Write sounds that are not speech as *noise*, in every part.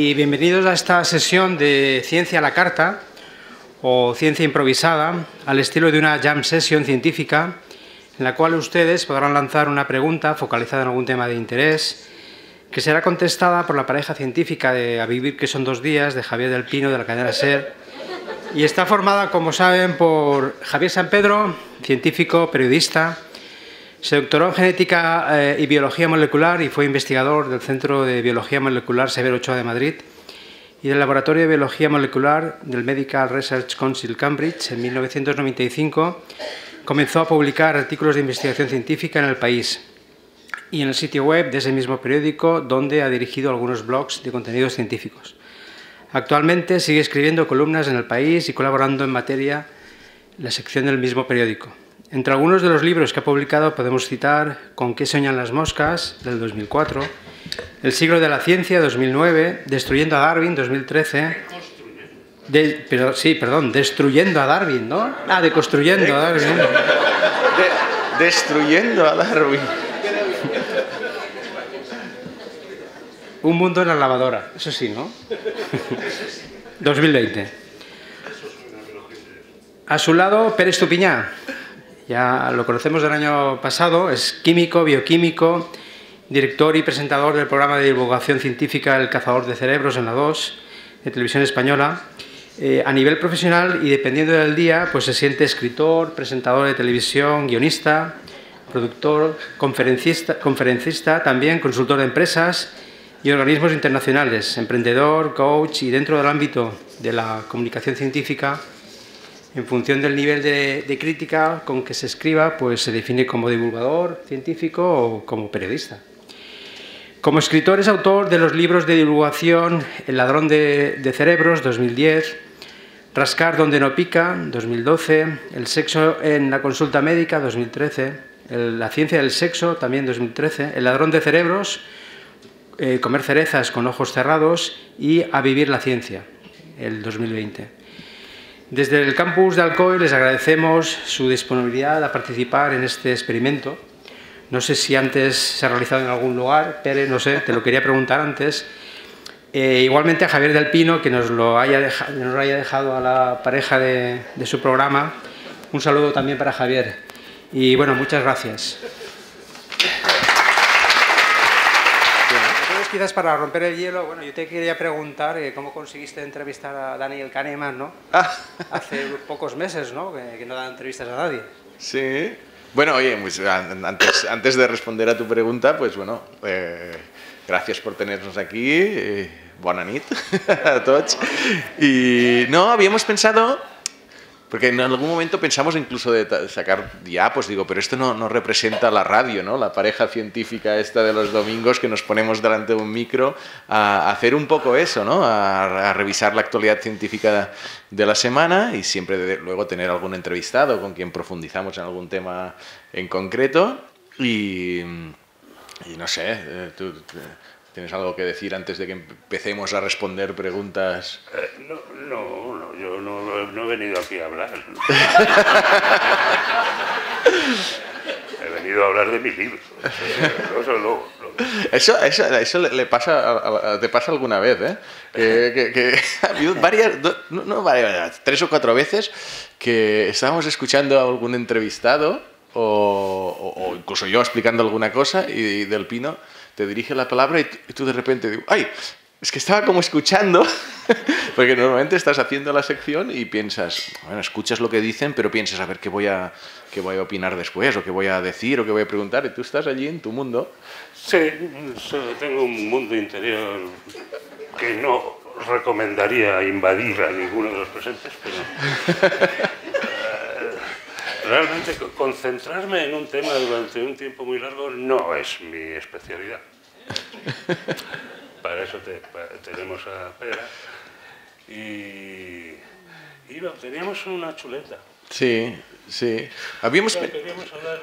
Y bienvenidos a esta sesión de Ciencia a la Carta o Ciencia Improvisada al estilo de una jam session científica en la cual ustedes podrán lanzar una pregunta focalizada en algún tema de interés que será contestada por la pareja científica de A Vivir que son dos días de Javier del Pino de la cadena SER. Y está formada, como saben, por Javier San Pedro, científico, periodista, se doctoró en genética eh, y biología molecular y fue investigador del Centro de Biología Molecular Severo Ochoa de Madrid y del Laboratorio de Biología Molecular del Medical Research Council Cambridge. En 1995 comenzó a publicar artículos de investigación científica en el país y en el sitio web de ese mismo periódico, donde ha dirigido algunos blogs de contenidos científicos. Actualmente sigue escribiendo columnas en el país y colaborando en materia en la sección del mismo periódico. Entre algunos de los libros que ha publicado podemos citar Con qué soñan las moscas, del 2004, El siglo de la ciencia, 2009, Destruyendo a Darwin, 2013. pero sí, perdón, Destruyendo a Darwin, ¿no? Ah, Deconstruyendo a Darwin. destruyendo a Darwin. Un mundo en la lavadora, eso sí, ¿no? 2020. A su lado, Pérez Tupiñá, ya lo conocemos del año pasado, es químico, bioquímico, director y presentador del programa de divulgación científica El cazador de cerebros en la 2, de televisión española. Eh, a nivel profesional y dependiendo del día, pues se siente escritor, presentador de televisión, guionista, productor, conferencista, conferencista también consultor de empresas y organismos internacionales, emprendedor, coach y dentro del ámbito de la comunicación científica en función del nivel de, crítica con que se escriba, pues se define como divulgador científico o como periodista. Como escritor es autor de los libros de divulgación El ladrón de, cerebros, 2010, Rascar donde no pica, 2012, El sexo en la consulta médica, 2013, La ciencia del sexo, también 2013, El ladrón de cerebros, eh, Comer cerezas con ojos cerrados y A vivir la ciencia, el 2020. Desde el campus de Alcoy les agradecemos su disponibilidad a participar en este experimento. No sé si antes se ha realizado en algún lugar, Pere, no sé, te lo quería preguntar antes. Eh, igualmente a Javier del Pino, que nos lo haya dejado, nos haya dejado a la pareja de, de su programa. Un saludo también para Javier. Y bueno, muchas gracias. Quizás para romper el hielo, bueno, yo te quería preguntar eh, cómo conseguiste entrevistar a Daniel Kahneman, ¿no? Ah. Hace pocos meses, ¿no? Que, no da entrevistas a nadie. Sí. Bueno, oye, pues, antes, antes de responder a tu pregunta, pues bueno, eh, gracias por tenernos aquí. Eh, buena nit *laughs* a todos. Y no, habíamos pensado porque en algún momento pensamos incluso de sacar diapos, digo, pero esto no, no, representa la radio, ¿no? La pareja científica esta de los domingos que nos ponemos delante de un micro a, hacer un poco eso, ¿no? A, revisar la actualidad científica de la semana y siempre luego tener algún entrevistado con quien profundizamos en algún tema en concreto. Y, no sé, eh, tú, ¿Tienes algo que decir antes de que empecemos a responder preguntas? Eh, no, no, yo no, he venido aquí a hablar. *laughs* he venido a hablar de mi libro. Eso, eso, eso, le pasa, te pasa alguna vez, ¿eh? Que, *laughs* ha habido varias, no, varias, tres o cuatro veces que estábamos escuchando a algún entrevistado o, o incluso yo explicando alguna cosa y del Pino te dirige la palabra y tú de repente digo, ¡ay! Es que estaba como escuchando, *laughs* porque normalmente estás haciendo la sección y piensas, bueno, escuchas lo que dicen, pero piensas a ver qué voy a, qué voy a opinar después, o qué voy a decir, o qué voy a preguntar, y tú estás allí en tu mundo. Sí, tengo un mundo interior que no recomendaría invadir a ninguno de los presentes, pero *laughs* realmente concentrarme en un tema durante un tiempo muy largo no es mi especialidad. Para eso tenemos a Pera. Y, teníamos una chuleta. Sí, sí. Habíamos... queríamos hablar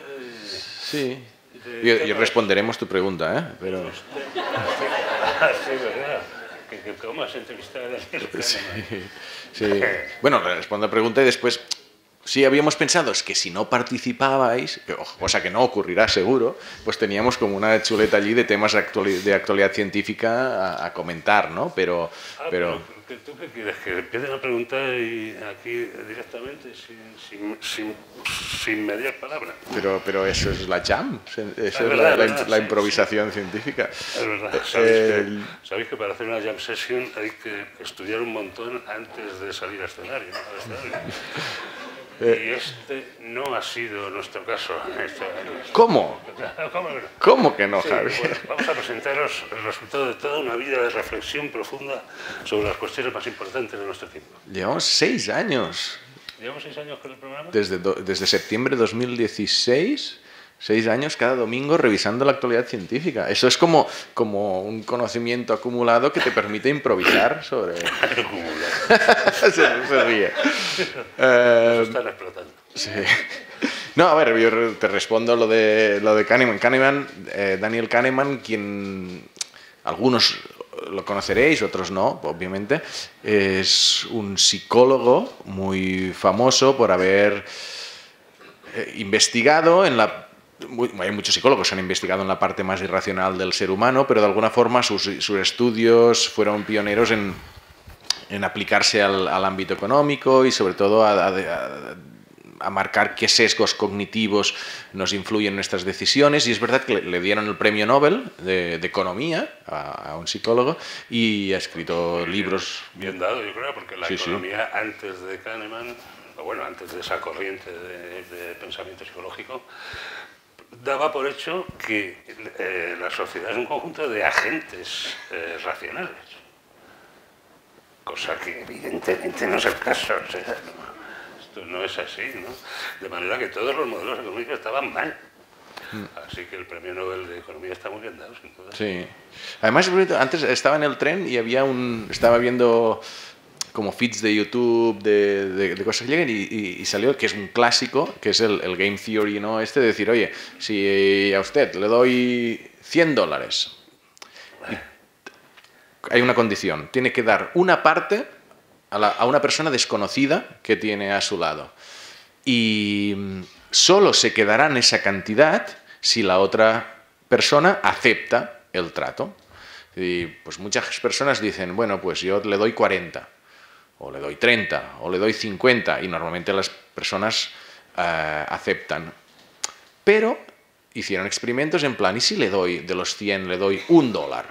Sí. y, responderemos tu pregunta, ¿eh? Pero... sí, verdad. ¿Cómo has entrevistado a sí, sí. Bueno, respondo la pregunta y después sí habíamos pensado es que si no participabais, cosa que no ocurrirá seguro, pues teníamos como una chuleta allí de temas de actualidad, científica a, comentar, ¿no? Pero, ah, pero, ¿Tú qué quieres? ¿Que empiecen a preguntar y aquí directamente sin, sin, sin, mediar palabras? Pero, pero eso es la jam, eso es, la, improvisación científica. Es verdad. Eh, ¿Sabéis, que, para hacer una jam session hay que estudiar un montón antes de salir al escenario? Eh, y este no ha sido nuestro caso. Este ¿Cómo? *laughs* ¿Cómo, que no, Javi? vamos a presentaros el resultado de toda una vida de reflexión profunda sobre las cuestiones más importantes de nuestro tiempo. Llevamos seis años. ¿Llevamos seis años con el programa? Desde, desde septiembre de 2016 seis años cada domingo revisando la actualidad científica. Eso es como, como un conocimiento acumulado que te permite improvisar sobre... *laughs* *laughs* se, se ríe. Eh, están explotando. Sí. No, a ver, yo te respondo lo de, lo de Kahneman. Kahneman eh, Daniel Kahneman, quien algunos lo conoceréis, otros no, obviamente, es un psicólogo muy famoso por haber eh, investigado en la hay muchos psicólogos que han investigado en la parte más irracional del ser humano, pero de alguna forma sus, estudios fueron pioneros en, aplicarse al, ámbito económico y sobre todo a, marcar qué sesgos cognitivos nos influyen en nuestras decisiones. Y es verdad que le, dieron el premio Nobel de, Economía a, un psicólogo y ha escrito libros. Bien dado, yo creo, porque la economía antes de Kahneman, o bueno, antes de esa corriente de, de pensamiento psicológico, daba por hecho que eh, la sociedad es un conjunto de agentes eh, racionales, cosa que evidentemente no es el caso. esto no es así, ¿no? De manera que todos los modelos económicos estaban mal. Mm. Así que el premio Nobel de Economía está muy bien dado, sin duda. Sí. Además, antes estaba en el tren y había un. Estaba viendo como feeds de YouTube de, cosas que llegan y, salió que es un clásico, que es el, Game Theory, ¿no? Este de decir, oye, si a usted le doy 100 dólares, hay una condición, tiene que dar una parte a, una persona desconocida que tiene a su lado. Y mm, solo se quedará en esa cantidad si la otra persona acepta el trato. Y pues muchas personas dicen, bueno, pues yo le doy 40 o le doy 30, o le doy 50, y normalmente las personas eh, aceptan. Pero hicieron experimentos en plan, ¿y si le doy de los 100, le doy un dólar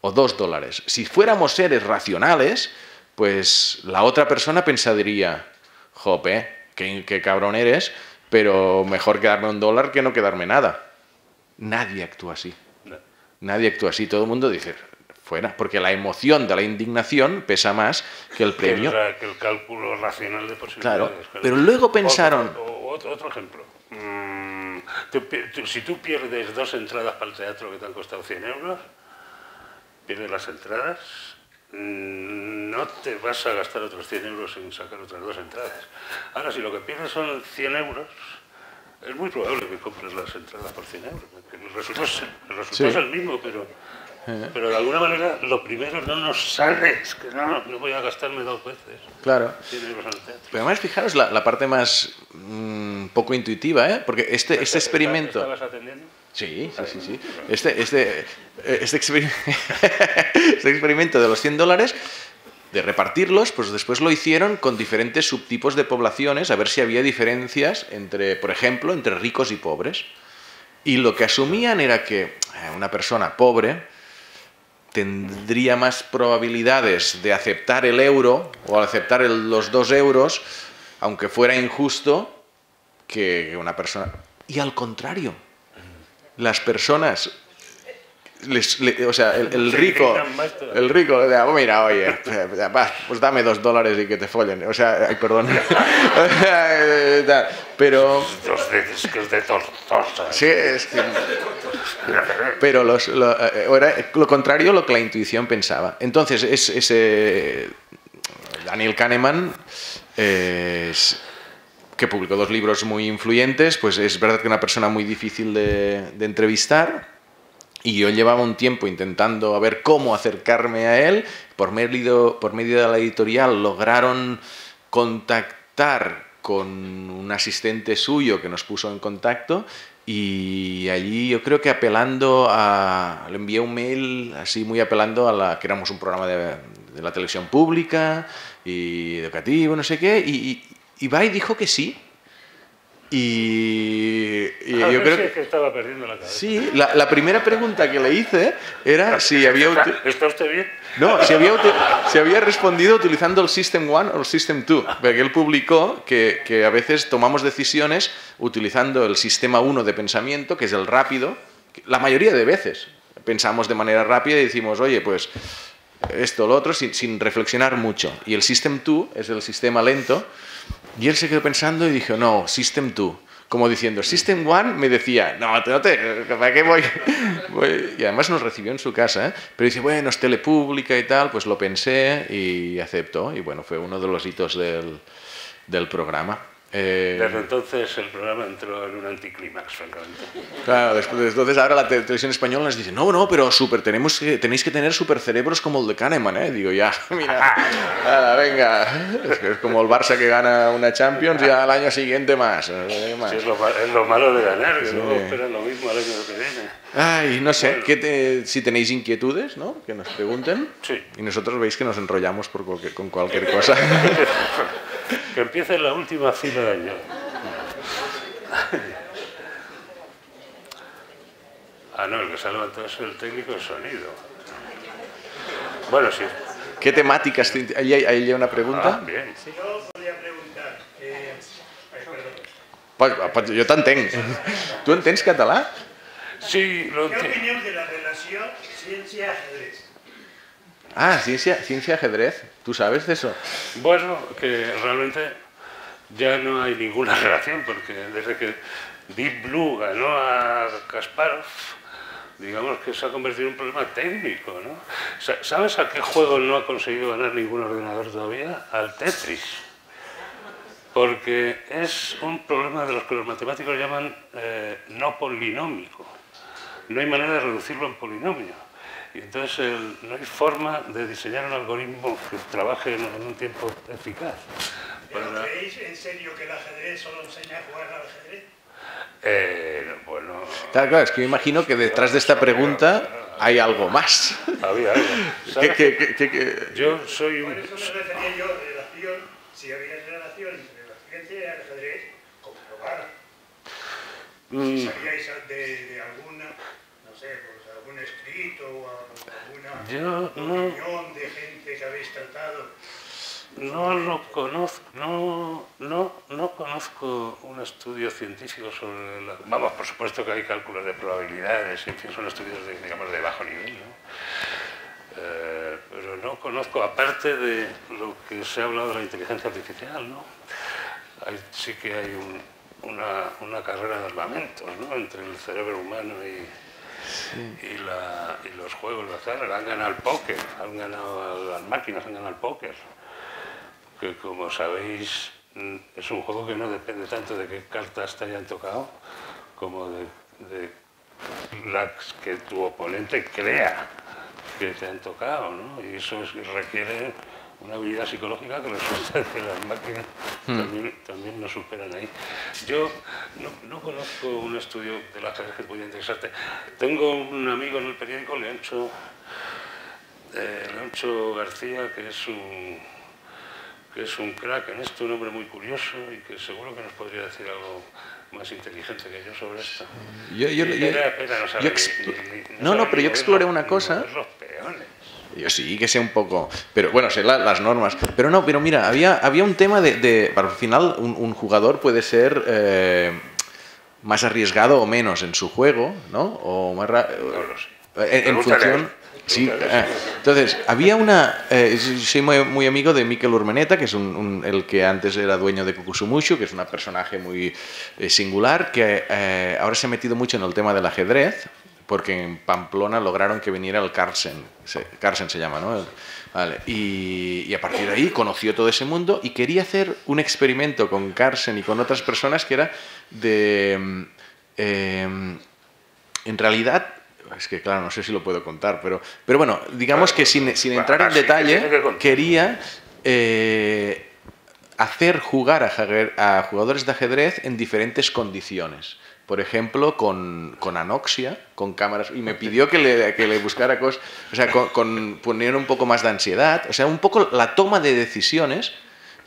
o dos dólares? Si fuéramos seres racionales, pues la otra persona pensaría, jope, qué, qué cabrón eres, pero mejor quedarme un dólar que no quedarme nada. Nadie actúa así. Nadie actúa así. Todo el mundo dice, fuera, porque la emoción de la indignación pesa más que el premio. Que, el cálculo racional de posibilidades. Claro, pero luego pensaron... Otro, ejemplo. Mm, si tú pierdes dos entradas para el teatro que te han costado 100 euros, pierdes las entradas, mm, no te vas a gastar otros 100 euros en sacar otras dos entradas. Ahora, si lo que pierdes son 100 euros, es muy probable que compres las entradas por 100 euros. El resultado, el resultado es el mismo, pero pero de alguna manera lo primero no nos sale, es que no, no voy a gastarme dos veces. Claro. Pero además, fijaros la, la parte más mm, poco intuitiva, ¿eh? porque este, este experimento... ¿Estabas atendiendo? Sí, sí, sí, sí. Este, este, este, *laughs* este experimento de los 100 dólares de repartirlos, pues después lo hicieron con diferentes subtipos de poblaciones, a ver si había diferencias entre, por ejemplo, entre ricos y pobres. Y lo que asumían era que eh, una persona pobre tendría más probabilidades de aceptar el euro o aceptar los dos euros, aunque fuera injusto, que una persona. Y al contrario, las personas o sea, el, rico, el rico, oh, mira, oye, pues dame dos dólares y que te follen. O sea, ay, perdón. *laughs* *laughs* Pero. Es que es de tortosa. Sí, es que. Pero los, lo, era lo contrario lo que la intuición pensaba. Entonces, es, ese. Daniel Kahneman. Es, que publicó dos libros muy influyentes, pues es verdad que una persona muy difícil de, de entrevistar, y yo llevaba un tiempo intentando a ver cómo acercarme a él. Por medio, por medio de la editorial lograron contactar con un asistente suyo que nos puso en contacto y allí yo creo que apelando a... Le envié un mail así muy apelando a la que éramos un programa de, la televisión pública y educativo, no sé qué, y, y, y va y dijo que sí. Y, y yo creo si es que... estaba perdiendo la cabeza. Sí, la, la primera pregunta que le hice era si había... ¿Está, está usted bien? no, si había, si había respondido utilizando el System 1 o el System 2, porque él publicó que, que a veces tomamos decisiones utilizando el sistema 1 de pensamiento, que es el rápido, la mayoría de veces pensamos de manera rápida y decimos, oye, pues esto, lo otro, sin, sin reflexionar mucho. Y el System 2 es el sistema lento, y él se quedó pensando y dijo, no, System 2. Como diciendo, System 1 me decía, no, no te, ¿para qué *laughs* voy? Y además nos recibió en su casa, ¿eh? pero dice, bueno, es telepública y tal, pues lo pensé y aceptó. Y bueno, fue uno de los hitos del, del programa. Eh, Desde entonces el programa entró en un anticlímax, francamente. Claro, después, entonces ahora la te- televisión española nos dice, no, no, pero super, tenemos que, tenéis que tener supercerebros como el de Kahneman, ¿eh? Digo, ya, *laughs* mira, nada, venga. Es, que es como el Barça que gana una Champions y al año siguiente más. más. Sí, es, lo, es lo malo de ganar, que luego esperan lo mismo al año que viene. Ay, no sé, ¿qué te- si tenéis inquietudes, ¿no? Que nos pregunten. Sí. Y nosotros veis que nos enrollamos por cualquier- con cualquier *laughs* cosa. *laughs* Que empiece la última fila de año. Ah, no, el que se ha levantado es el técnico de sonido. Bueno, sí. ¿Qué temáticas? te- ¿Ahí hay, ahí hay una Ah, pregunta? bien. Jo volia preguntar, eh, ai, perdó, Pues, pues, jo t'entenc. Tu entens català? Sí, lo què enti- opineu de la relació ciència-ajedrez? Ah, ciencia, ciencia ajedrez. ¿Tú sabes de eso? Bueno, que realmente ya no hay ninguna *laughs* relación, porque desde que Deep Blue ganó a Kasparov, digamos que se ha convertido en un problema técnico, ¿no? Sa- ¿Sabes a qué juego no ha conseguido ganar ningún ordenador todavía? Al Tetris. Porque es un problema de los que los matemáticos llaman eh, no polinómico. No hay manera de reducirlo en polinomio. Y entonces el- no hay forma de diseñar un algoritmo que trabaje en, en un tiempo eficaz. ¿Pero Para- creéis en serio que el ajedrez solo enseña a jugar al ajedrez? Eh, bueno, Claro, claro, es que me imagino que detrás de esta pregunta hay algo más. había algo. *laughs* ¿Qué, qué- qué- qué- qué- Yo soy Por un... eso me refería yo, relación, si había relación entre la ciencia y el ajedrez, comprobada. Mm, Si sabíais de, de alguna, no sé, escrito o alguna Yo no- opinión de gente que habéis tratado. No lo conozco, no, no, no conozco un estudio científico sobre la... Vamos, por supuesto que hay cálculos de probabilidades, en fin, son estudios de, digamos, de bajo nivel, ¿no? Eh, pero no conozco, aparte de lo que se ha hablado de la inteligencia artificial, ¿no? Hay- sí que hay un- una, una carrera de armamentos, ¿no? Entre el cerebro humano y, y, los juegos de azar. Han ganado el póker, han ganado las máquinas, han ganado el póker que como sabéis mm, es un juego que no depende tanto de qué cartas te hayan tocado como de, las que tu oponente crea que te han tocado, ¿no? Y eso es- requiere una habilidad psicológica que resulta que las máquinas también, también nos superan ahí. Yo no, no conozco un estudio de las que pudiera interesarte. Tengo un amigo en el periódico, Leoncho, eh, Leoncho García, que es un que es un crack en esto, un hombre muy curioso y que seguro que nos podría decir algo más inteligente que yo sobre esto. Yo, yo- yo- pena- no saber yo ni- ni- no, no, pero yo exploré una cosa. mover los peones. Yo sí, que sé un poco. Pero bueno, sé la- las normas. Pero no, pero mira, había, había un tema de. de- para el final, un, un jugador puede ser eh, más arriesgado o menos en su juego, ¿no? O más. ra-. En, en función. Sí, ah, entonces, había una. eh, soy muy, muy amigo de Mikel Urmeneta, que es un, un- el que antes era dueño de Kukusumushu, que es un personaje muy eh, singular, que eh, ahora se ha metido mucho en el tema del ajedrez, porque en Pamplona lograron que viniera el Carlsen. Se, Carlsen se llama, ¿no? Vale, y, y a partir de ahí conoció todo ese mundo y quería hacer un experimento con Carlsen y con otras personas que era de. em, en realidad, es que claro, no sé si lo puedo contar, pero, pero bueno, digamos que sin, entrar en detalle, quería eh, hacer jugar a, a jugadores de ajedrez en diferentes condiciones. Por ejemplo, con, con anoxia, con cámaras, y me pidió que le, que le buscara cosas, o sea, con, con poner un poco más de ansiedad, o sea, un poco la toma de decisiones.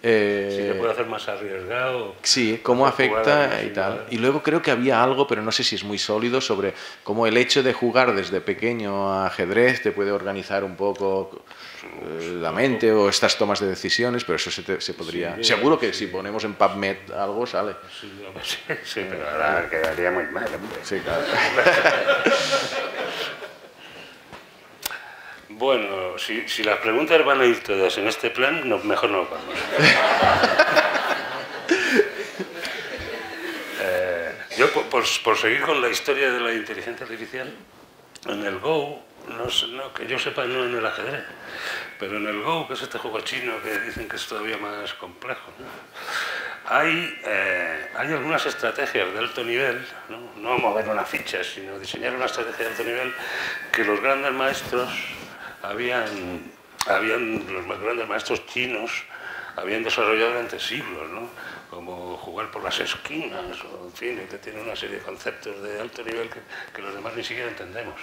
eh, Si le puede hacer más arriesgado. Sí, cómo afecta y tal. Y luego creo que había algo, pero no sé si es muy sólido, sobre cómo el hecho de jugar desde pequeño a ajedrez te puede organizar un poco la mente o estas tomas de decisiones, pero eso se, te- se podría... Sí, Seguro que sí. si ponemos en PubMed algo sale. Sí, *laughs* sí, pero ahora quedaría muy mal. hombre. Sí, claro. *laughs* Bueno, si, si las preguntas van a ir todas en este plan, no- mejor no vamos. *laughs* Eh, yo, por, por- por seguir con la historia de la inteligencia artificial, en el Go, no, no, que yo sepa, no en el ajedrez, pero en el Go, que es este juego chino que dicen que es todavía más complejo, hay, eh, hay algunas estrategias de alto nivel, ¿no? no mover una ficha, sino diseñar una estrategia de alto nivel que los grandes maestros habían, habían los más grandes maestros chinos habían desarrollado durante siglos, ¿no? como jugar por las esquinas, o en fin, que tiene una serie de conceptos de alto nivel que, que los demás ni siquiera entendemos.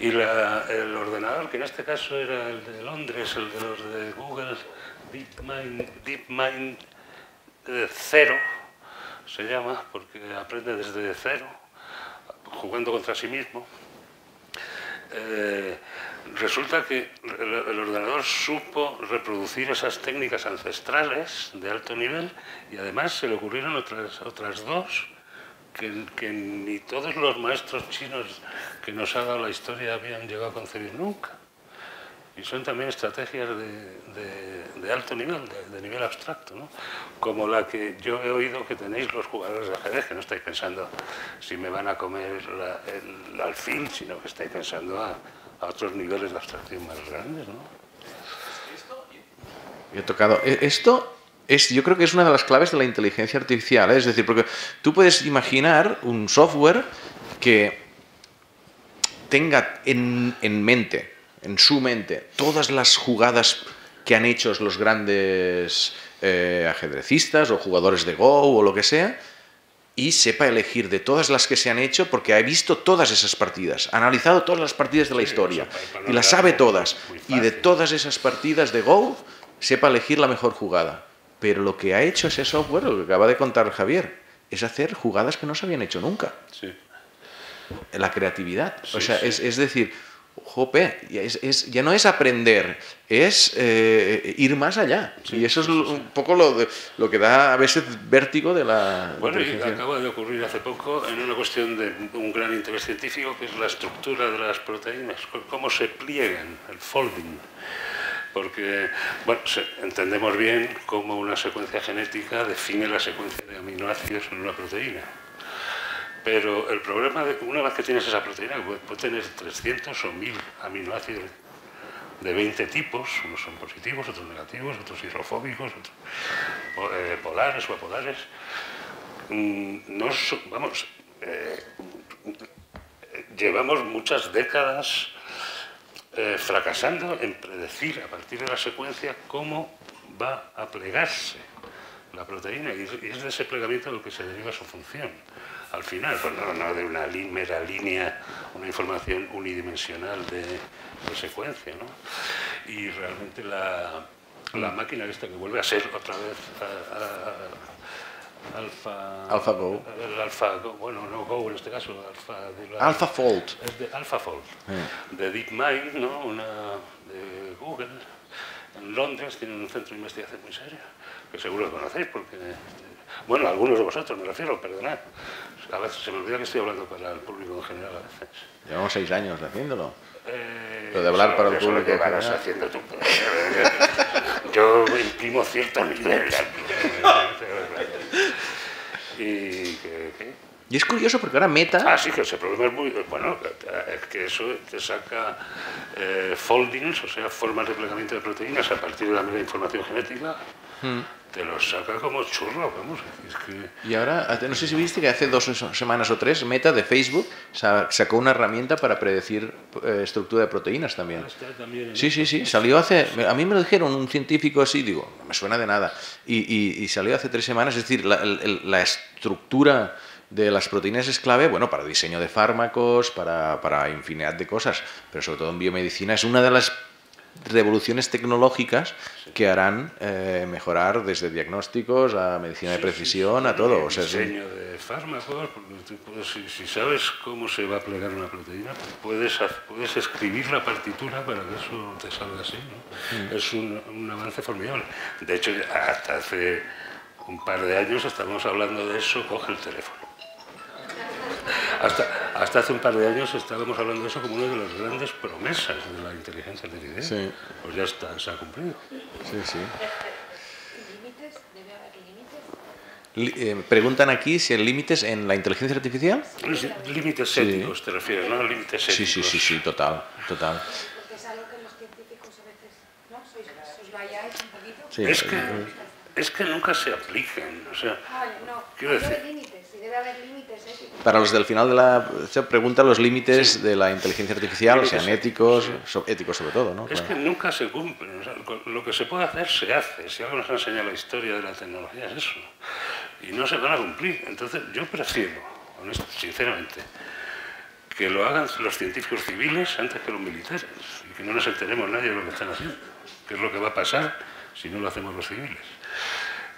Y la- el ordenador, que en este caso era el de Londres, el de los de Google, DeepMind, DeepMind eh, Cero, se llama, porque aprende desde cero, jugando contra sí mismo. Eh, resulta que el, ordenador supo reproducir esas técnicas ancestrales de alto nivel y además se le ocurrieron otras, otras dos que, que ni todos los maestros chinos que nos ha dado la historia habían llegado a concebir nunca. Y son también estrategias de, de- de alto nivel, de, de nivel abstracto, ¿no? como la que yo he oído que tenéis los jugadores de ajedrez, que no estáis pensando si me van a comer la- el alfil, sino que estáis pensando a, a otros niveles de abstracción más grandes. ¿no? He tocado. E- Esto es, yo creo que es una de las claves de la inteligencia artificial. ¿eh? Es decir, porque tú puedes imaginar un software que tenga en, en mente, en su mente, todas las jugadas que han hecho los grandes eh, ajedrecistas o jugadores de Go o lo que sea, y sepa elegir de todas las que se han hecho porque ha visto todas esas partidas, ha analizado todas las partidas de la historia y las sabe todas. Y de todas esas partidas de Go, sepa elegir la mejor jugada. Pero lo que ha hecho ese software, lo que acaba de contar Javier, es hacer jugadas que no se habían hecho nunca. Sí. La creatividad. o Sí, sea, sí. Es, es decir, jope, ya, es- es- ya no es aprender, es eh, ir más allá. y eso es un poco lo, de- lo que da a veces vértigo de la Bueno, y acaba de ocurrir hace poco en una cuestión de un gran interés científico, que es la estructura de las proteínas, cómo se pliegan, el folding. Porque, bueno, entendemos bien cómo una secuencia genética define la secuencia de aminoácidos en una proteína. Pero el problema, de, una vez que tienes esa proteína, que puede, puede tener 300 o 1000 aminoácidos de 20 tipos, unos son positivos, otros negativos, otros hidrofóbicos, otros eh, polares o apolares, Mm, vamos, eh, llevamos muchas décadas eh, fracasando en predecir a partir de la secuencia cómo va a plegarse la proteína y es- de ese plegamiento lo que se deriva su función. Al final, pues no, de una mera línea, una información unidimensional de, secuencia, ¿no? Y realmente la, máquina esta que vuelve a ser otra vez alfa... AlphaGo. El alfa, Go, bueno, no Go en este caso, alfa de la... AlphaFold. Es de AlphaFold, de DeepMind, ¿no? una de Google. En Londres tienen un centro de investigación muy serio, que seguro que conocéis, porque, eh, bueno, algunos de vosotros me refiero, perdonad. A veces se me olvida que estoy hablando para el público en general a veces. Llevamos seis años haciéndolo. Eh, Lo de hablar para el público llevarás general. haciendo tú. *laughs* Yo imprimo cierto nivel. *laughs* ¿Y qué? qué? Y es curioso porque ahora Meta... Ah, sí, que ese problema es muy... Bueno, es que eso te saca eh, foldings, o sea, formas de plegamiento de proteínas a partir de la mera información genética, te los saca como churro, vamos. Es que... Y ahora, no sé si viste que hace dos semanas o tres, Meta de Facebook sacó una herramienta para predecir eh, estructura de proteínas también. Ah, sí, sí, sí, salió hace, a mí me lo dijeron un científico así, digo, no me suena de nada, y, y, salió hace tres semanas, es decir, la, la estructura de las proteínas es clave, bueno, para diseño de fármacos, para, para infinidad de cosas, pero sobre todo en biomedicina es una de las revoluciones tecnológicas que harán eh, mejorar desde diagnósticos a medicina de precisión, a todo. O sea, diseño de fármacos, si, si, sabes cómo se va a plegar una proteína, puedes, puedes escribir la partitura para que eso te salga así. Mm. Es un, un, avance formidable. De hecho, hasta hace un par de años estábamos hablando de eso, coge el teléfono. Hasta, hasta hace un par de años estábamos hablando de eso como una de las grandes promesas de la inteligencia artificial. Sí. Pues ya está, se ha cumplido. Sí, sí. ¿Límites? ¿Debe haber límites? Eh, preguntan aquí si hay límites en la inteligencia artificial. Límites éticos, te refieres, ¿no? Límites éticos. Sí, sí, sí, sí, total, total. Porque es algo que los científicos a veces, ¿no? Sois, sois vayáis un poquito. Sí, es que, es que nunca se aplican, o sea... Vale, no, quiero decir... límites, si debe haber límites. Para los del final de la pregunta, los límites de la inteligencia artificial, sean éticos, éticos sobre todo. ¿no? Es que nunca se cumplen. lo que se puede hacer, se hace. Si algo nos ha enseñado la historia de la tecnología es eso. Y no se van a cumplir. Entonces, yo prefiero, sinceramente, que lo hagan los científicos civiles antes que los militares. Y que no nos enteremos nadie de lo que están haciendo. Que es lo que va a pasar si no lo hacemos los civiles.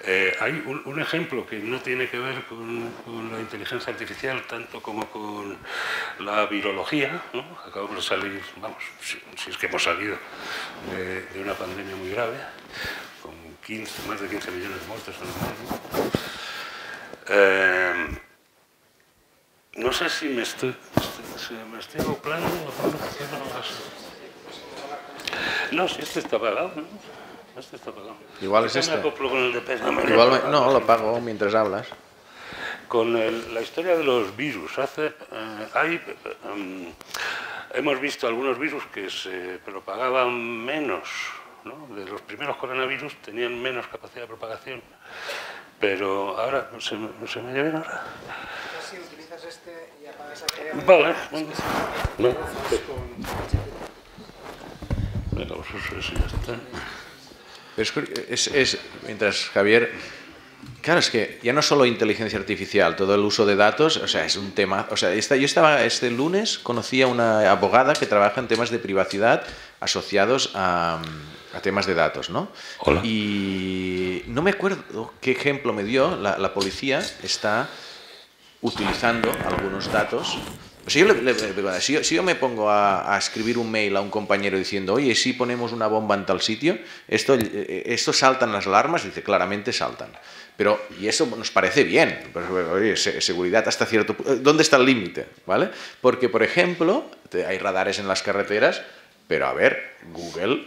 Eh, hay un, ejemplo que no tiene que ver con, la inteligencia artificial tanto como con la virología. ¿no? Acabamos de salir, vamos, si, es que hemos salido de, una pandemia muy grave, con 15, más de 15 millones de muertos en el mundo. Eh, no sé si me estoy, me estoy acoplando No, si este está apagado. ¿no? Este está apagado. Igual es este. Igual no, lo pago mientras hablas. Con la historia de los virus, hace, eh, hay, em, hemos visto algunos virus que se propagaban menos, ¿no? de los primeros coronavirus tenían menos capacidad de propagación, pero ahora, ¿se, se me bien ahora? Si utilizas este y apagas aquel... Vale. Venga, pues eso ya está. Es, es, mientras Javier... Claro, es que ya no solo inteligencia artificial, todo el uso de datos, o sea, es un tema... O sea, esta, yo estaba este lunes, conocí a una abogada que trabaja en temas de privacidad asociados a, a temas de datos, ¿no? Hola. Y no me acuerdo qué ejemplo me dio, la, la policía está utilizando algunos datos si yo, me pongo a, escribir un mail a un compañero diciendo, oye, si ponemos una bomba en tal sitio, esto, eh, esto saltan las alarmas, dice, claramente saltan. Pero, y eso nos parece bien, oye, seguridad hasta cierto punto. ¿Dónde está el límite? ¿Vale? Porque, por ejemplo, hay radares en las carreteras, pero a ver, Google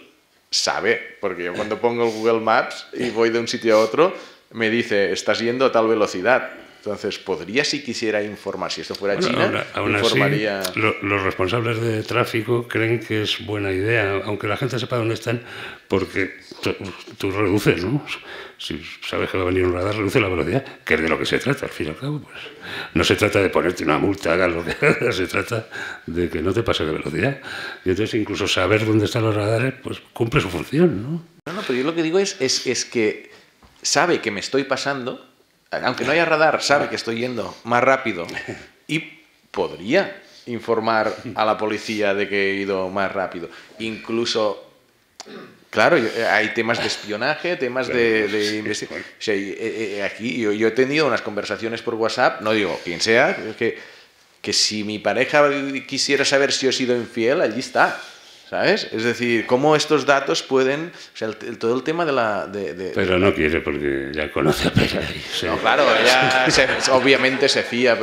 sabe, porque yo cuando pongo el Google Maps y voy de un sitio a otro, me dice, estás yendo a tal velocidad entonces, podría, si quisiera informar, si esto fuera China, informaría... los responsables de tráfico creen que es buena idea, aunque la gente sepa dónde están, porque tú reduces, ¿no? Si sabes que va a venir un radar, reduce la velocidad, que es de lo que se trata, al fin y al cabo. Pues. No se trata de ponerte una multa, hagas lo que hagas, se trata de que no te pase de velocidad. Y entonces, incluso saber dónde están los radares, pues cumple su función, ¿no? No, no, pero yo lo que digo es, es, es que sabe que me estoy pasando aunque no haya radar, sabe que estoy yendo más rápido *laughs* y podría informar a la policía de que he ido más rápido. Incluso, claro, hay temas de espionaje, temas de, investigación. Eh, eh, aquí yo, he tenido unas conversaciones por WhatsApp, no digo quien sea, que, que si mi pareja quisiera saber si he sido infiel, allí está. ¿Sabes? Es decir, cómo estos datos pueden. O sea, todo el tema de la. De, pero no quiere porque ya conoce a Pera. No, claro, ella obviamente se fía.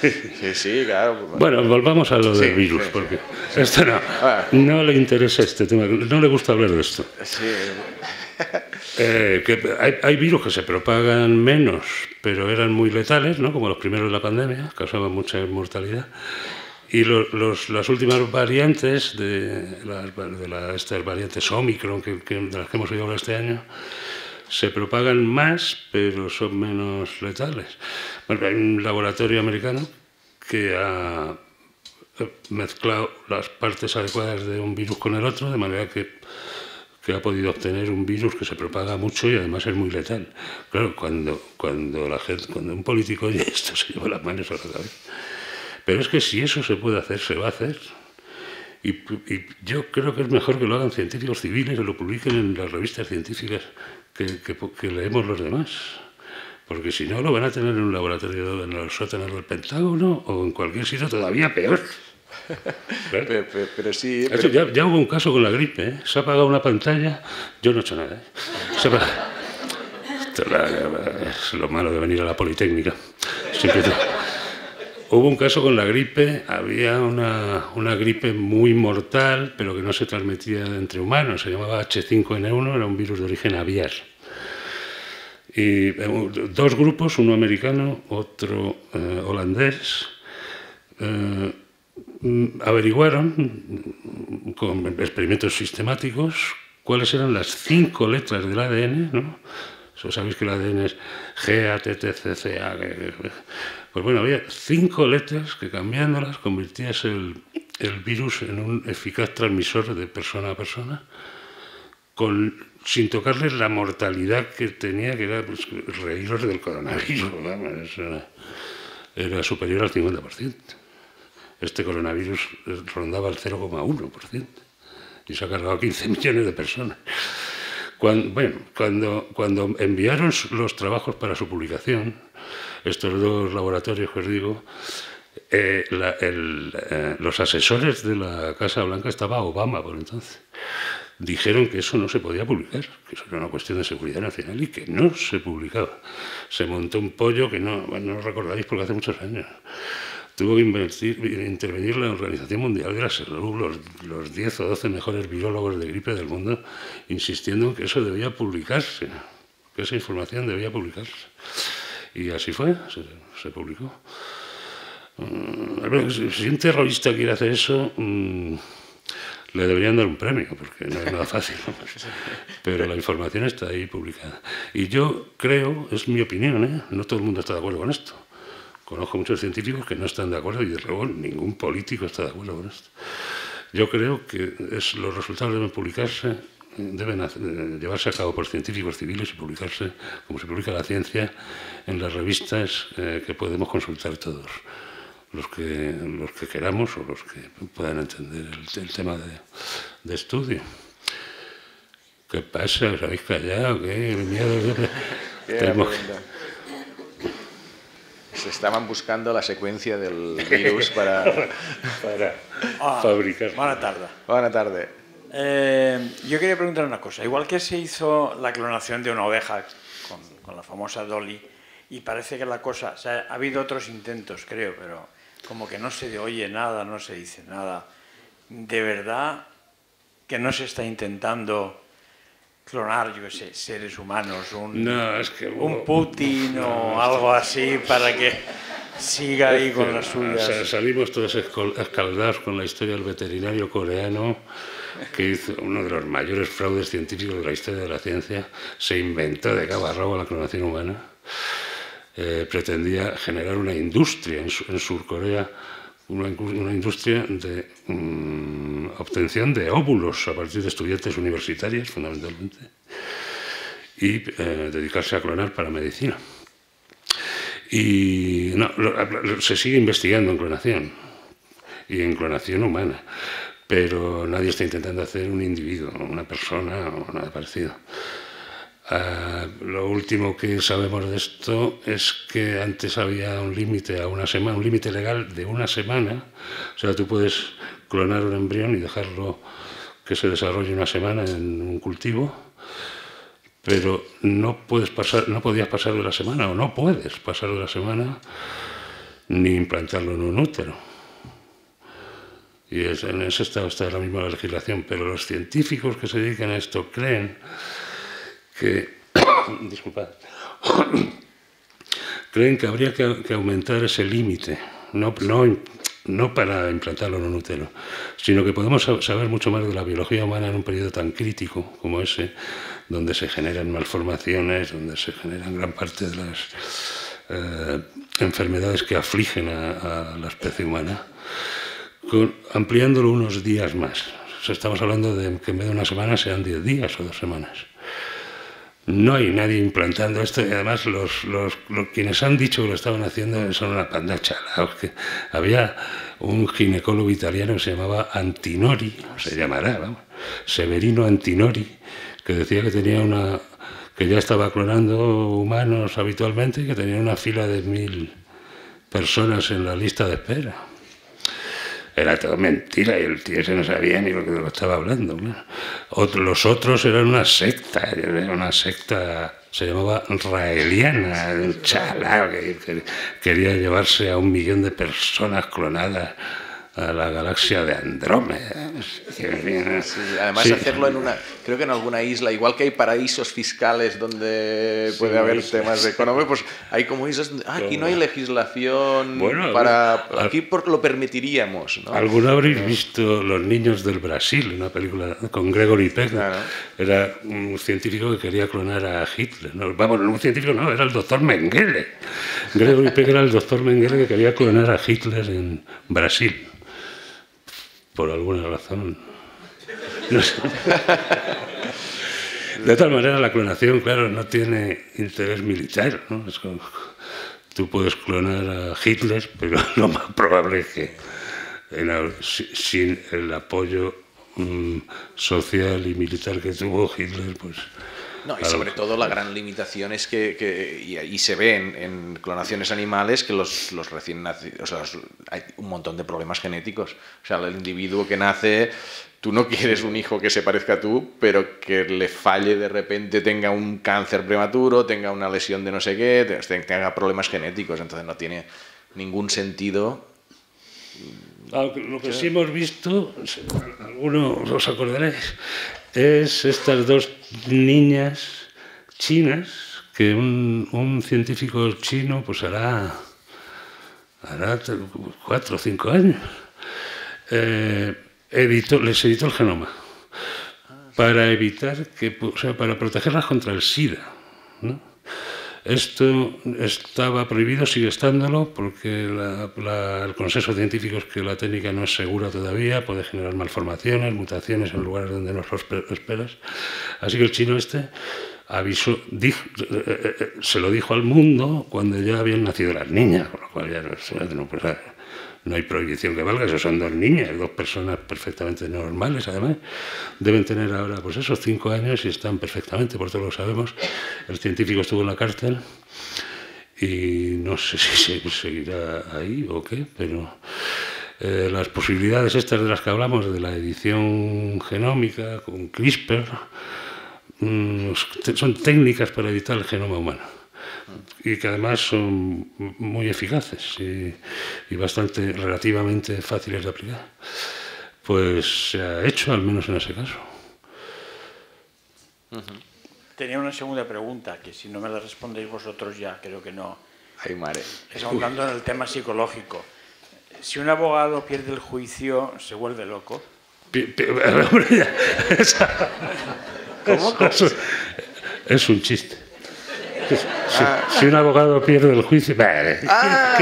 sí, sí, claro. Bueno, volvamos a lo del virus, porque esto no, no le interesa este tema, no le gusta hablar de esto. Sí. *laughs* Eh, que hay, hay, virus que se propagan menos, pero eran muy letales, ¿no? como los primeros de la pandemia, causaban mucha mortalidad. Y los, las últimas variantes de, de estas variantes Omicron, que, de las que hemos oído hablar este año, se propagan más, pero son menos letales. Bueno, hay un laboratorio americano que ha mezclado las partes adecuadas de un virus con el otro, de manera que, que, ha podido obtener un virus que se propaga mucho y además es muy letal. Claro, cuando, cuando, la gente, cuando un político oye esto, *laughs* se lleva las manos a la cabeza. Pero es que si eso se puede hacer, se va a hacer. Y, y, yo creo que es mejor que lo hagan científicos civiles, que lo publiquen en las revistas científicas que, que, que leemos los demás. Porque si no, lo van a tener en un laboratorio en los sótanos del Pentágono o en cualquier sitio todavía peor. *laughs* Pero, pero, pero, sí. Pero... Ya, ya, hubo un caso con la gripe, ¿eh? se ha apagado una pantalla, yo no he hecho nada. ¿eh? Se Esto es lo malo de venir a la Politécnica. Siempre te... Hubo un caso con la gripe, había una, una, gripe muy mortal, pero que no se transmitía entre humanos, se llamaba H5N1, era un virus de origen aviar. Y dos grupos, uno americano, otro eh, holandés, eh, averiguaron con experimentos sistemáticos cuáles eran las cinco letras del ADN, ¿no? Sabéis que el ADN es G, A, T, T, C, C, A. Pues bueno, había cinco letras que cambiándolas convertías el, virus en un eficaz transmisor de persona a persona, sin tocarles la mortalidad que tenía, que era pues, del coronavirus. *laughs* Era, era superior al 50% este coronavirus rondaba el 0,1% y se ha cargado 15 millones de personas. Cuando, bueno, cuando, cuando enviaron los trabajos para su publicación, estos dos laboratorios que os digo, eh, la, el, eh, los asesores de la Casa Blanca estaba Obama por entonces. Dijeron que eso no se podía publicar, que eso era una cuestión de seguridad nacional y que no se publicaba. Se montó un pollo que no, bueno, no recordáis porque hace muchos años tuvo que invertir, intervenir la Organización Mundial de la Salud, los, los 10 o 12 mejores virólogos de gripe del mundo, insistiendo en que eso debía publicarse, que esa información debía publicarse. Y así fue, se, se publicó. Um, si un terrorista quiere hacer eso, um, le deberían dar un premio, porque no es nada fácil. *laughs* Pero la información está ahí publicada. Y yo creo, es mi opinión, ¿eh? no todo el mundo está de acuerdo con esto, Conozco muchos científicos que no están de acuerdo y, desde luego, ningún político está de acuerdo con esto. Yo creo que es, los resultados deben publicarse, deben hacer, llevarse a cabo por científicos civiles y publicarse, como se publica la ciencia, en las revistas eh, que podemos consultar todos, los que, los que queramos o los que puedan entender el, el tema de, de, estudio. ¿Qué pasa? ¿Os habéis callado? ¿Qué? Miedo. Tenemos que se estaban buscando la secuencia del *laughs* virus para, *laughs* para ah, fabricar. Buena tarde. Buena tarde. Eh, yo quería preguntar una cosa. Igual que se hizo la clonación de una oveja con, con la famosa Dolly, y parece que la cosa, o sea, ha habido otros intentos, creo, pero como que no se oye nada, no se dice nada. ¿De verdad que no se está intentando clonar, yo qué sé, seres humanos, un, no, es que un Putin no, o algo así para que siga ahí con las suyas. O sea, salimos todos escaldados con la historia del veterinario coreano que hizo uno de los mayores fraudes científicos de la historia de la ciencia, se inventó de cabo a rabo la clonación humana, eh, pretendía generar una industria en, en Surcorea una, una industria de um, obtención de óvulos a partir de estudiantes universitarios, fundamentalmente, y eh, dedicarse a clonar para medicina. Y no, se sigue investigando en clonación, y en clonación humana, pero nadie está intentando hacer un individuo, una persona o nada parecido. Uh, lo último que sabemos de esto es que antes había un límite a una semana, un límite legal de una semana. O sea, tú puedes clonar un embrión y dejarlo que se desarrolle una semana en un cultivo, pero no puedes pasar, no podías pasar de la semana o no puedes pasar de la semana ni implantarlo en un útero. Y en ese estado está la misma legislación, pero los científicos que se dedican a esto creen que, *coughs* disculpad, *coughs* creen que habría que, aumentar ese límite, no para implantarlo en un útero, sino que podemos saber mucho más de la biología humana en un periodo tan crítico como ese, donde se generan malformaciones, donde se generan gran parte de las eh, enfermedades que afligen a, la especie humana, ampliándolo unos días más. estamos hablando de que en vez de una semana sean 10 días o dos semanas. No hay nadie implantando esto y además los, quienes han dicho que lo estaban haciendo son una pandacha. Había un ginecólogo italiano que se llamaba Antinori, se llamará, Severino Antinori, que decía que tenía una que ya estaba clonando humanos habitualmente y que tenía una fila de mil personas en la lista de espera. Era todo mentira y el tío se no sabía ni lo que lo estaba hablando. los otros eran una secta, era una secta, se llamaba raeliana, un chalao que quería llevarse a un millón de personas clonadas a la galaxia de Andrómeda. además hacerlo en una, creo que en alguna isla, igual que hay paraísos fiscales donde puede haber temas de economía, pues hay como islas donde ah, aquí no hay legislación para, aquí lo permitiríamos. ¿no? Alguno habréis visto Los niños del Brasil, una película con Gregory Peck. Era un científico que quería clonar a Hitler. ¿no? Vamos, un científico no, era el doctor Mengele. Gregory Peck era el doctor Mengele que quería clonar a Hitler en Brasil por alguna razón. De tal manera, la clonación, claro, no tiene interés militar. ¿no? Es como, tú puedes clonar a Hitler, pero *laughs* lo más probable es que sin el apoyo mm, social y militar que tuvo Hitler, pues no, y sobre todo la gran limitación es que, y, se ve en, clonaciones animales, que los, los recién nacidos, o sea, hay un montón de problemas genéticos. O sea, el individuo que nace, tú no quieres un hijo que se parezca a tú, pero que le falle de repente, tenga un cáncer prematuro, tenga una lesión de no sé qué, tenga problemas genéticos, entonces no tiene ningún sentido lo que sí hemos visto, algunos os acordaréis, es estas dos niñas chinas que un, científico chino pues hará, hará cuatro o cinco años. Eh, les editó el genoma para evitar que, o sea, para protegerlas contra el SIDA. ¿no? Esto estaba prohibido, sigue estándolo, porque el consenso científico es que la técnica no es segura todavía, puede generar malformaciones, mutaciones en lugares donde no lo esperas. Así que el chino este avisó, eh, eh, eh, se lo dijo al mundo cuando ya habían nacido las niñas, con lo cual ya no, pues, no hay prohibición que valga, eso son dos niñas, dos personas perfectamente normales, además. Deben tener ahora, pues esos cinco años y están perfectamente, por todos lo sabemos. El científico estuvo en la cárcel y no sé *laughs* si seguirá ahí o qué, pero eh, las posibilidades estas de las que hablamos, de la edición genómica con CRISPR, mm, son técnicas para editar el genoma humano y que además son muy eficaces y, bastante relativamente fáciles de aplicar, pues se ha hecho, al menos en ese caso. Tenía una segunda pregunta, que si no me la respondéis vosotros ya, creo que no. Ay, madre. Es ahondando en el tema psicológico. Si un abogado pierde el juicio, ¿se vuelve loco? *laughs* ¿Cómo? *laughs* Es un chiste. Si, un abogado pierde el juicio, ah,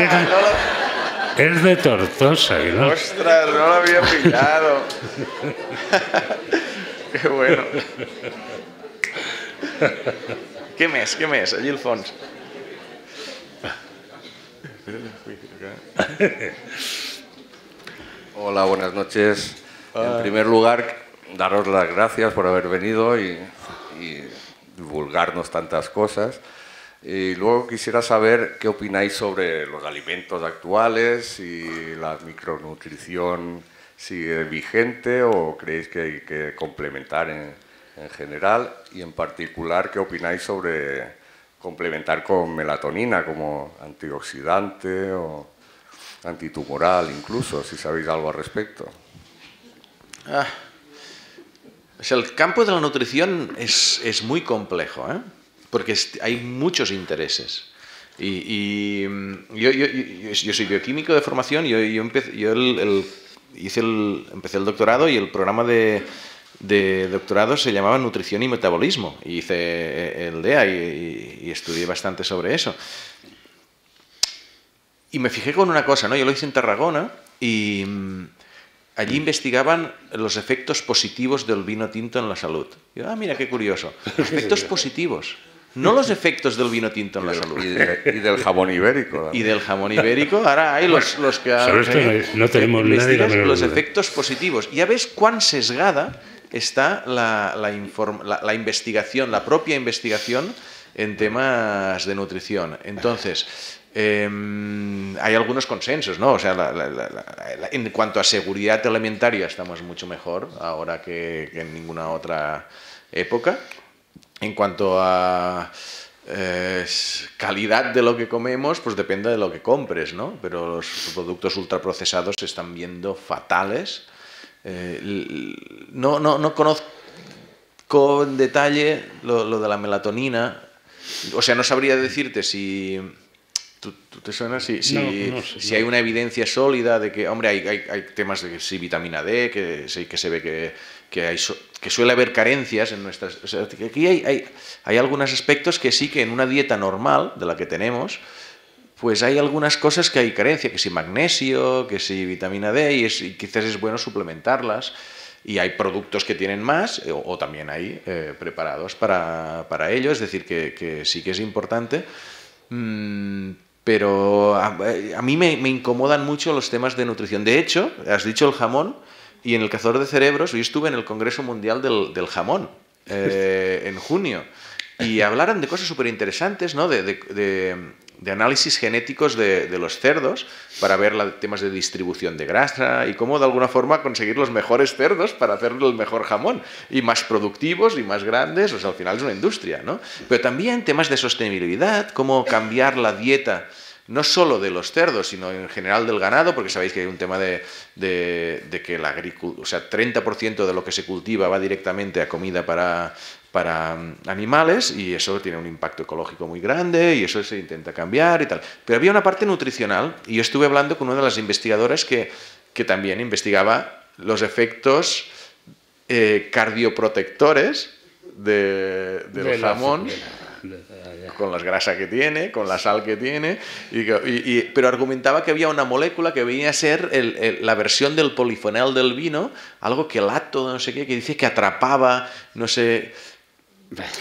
es de Tortosa, ¿no? Ostras, no lo había pillado. *laughs* Qué bueno. ¿Qué mes? ¿Qué mes? Allí el fons. Hola, buenas noches. En primer lugar, daros las gracias por haber venido y divulgarnos tantas cosas. Y luego quisiera saber qué opináis sobre los alimentos actuales, si la micronutrición sigue vigente o creéis que hay que complementar en, en general y en particular qué opináis sobre complementar con melatonina como antioxidante o antitumoral incluso, si sabéis algo al respecto. Ah, el campo de la nutrición es, es muy complejo, ¿eh? porque hay muchos intereses. Y, mm, yo, soy bioquímico de formación, yo, empecé, el, hice el, doctorado y el programa de, doctorado se llamaba Nutrición y Metabolismo. Y hice el DEA y, y estudié bastante sobre eso. Y me fijé con una cosa, ¿no? Yo lo hice en Tarragona y mm, allí investigaban los efectos positivos del vino tinto en la salud. Y yo, ah, mira qué curioso. *laughs* Efectos positivos. No los efectos del vino tinto en la salud. Y, de- y del jamón ibérico. *laughs* Y del jamón ibérico, ahora hay los, los que... Sobre esto no no tenemos nadie la investigas menor los duda. efectos positivos. Ya ves cuán sesgada está la, la inform- la- la investigación, la propia investigación en temas de nutrición. Entonces, em, hay algunos consensos, ¿no? O sea, la- la- la- en cuanto a seguridad alimentaria estamos mucho mejor ahora que, que en ninguna otra época. En cuanto a eh, calidad de lo que comemos, pues depende de lo que compres, ¿no? Pero los productos ultraprocesados se están viendo fatales. Eh, no, no, no conozco en detalle lo, lo de la melatonina. O sea, no sabría decirte si... ¿Tú, tú te suena? Si, si, No, no si hay una evidencia sólida de que, hombre, hay, hay, hay temas de que sí, vitamina D, que, sí, que se ve que, que, hay, que suele haber carencias en nuestras... o sea, que aquí hay, hay, hay algunos aspectos que sí que en una dieta normal, de la que tenemos, pues hay algunas cosas que hay carencia, que si magnesio, que si vitamina D, y, es- y quizás es bueno suplementarlas. Y hay productos que tienen más, eh, o, o también hay eh, preparados para, para ello, es decir, que, que sí que es importante. Mm, pero a, mí me, incomodan mucho los temas de nutrición. De hecho, has dicho el jamón, y en el cazador de cerebros, yo estuve en el Congreso Mundial del, del Jamón eh, en junio, y hablaron de cosas súper interesantes, ¿no? de, de- análisis genéticos de, los cerdos para ver la- temas de distribución de grasa y cómo de alguna forma conseguir los mejores cerdos para hacer el mejor jamón y más productivos y más grandes, o sea, al final es una industria, ¿no? Pero también temas de sostenibilidad, cómo cambiar la dieta no solo de los cerdos, sino en general del ganado, porque sabéis que hay un tema de, de- de que la agricultura, o sea, 30% de lo que se cultiva va directamente a comida para, para mm, animales y eso tiene un impacto ecológico muy grande y eso se intenta cambiar y tal. Pero había una parte nutricional y yo estuve hablando con una de las investigadoras que, que también investigaba los efectos eh, cardioprotectores de- del De jamón de la- de la- con la grasa que tiene, con la sal que tiene, y, y- y- pero argumentaba que había una molécula que venía a ser el- el- la versión del polifenol del vino, algo que lato, no sé qué, que dice que atrapaba, no sé,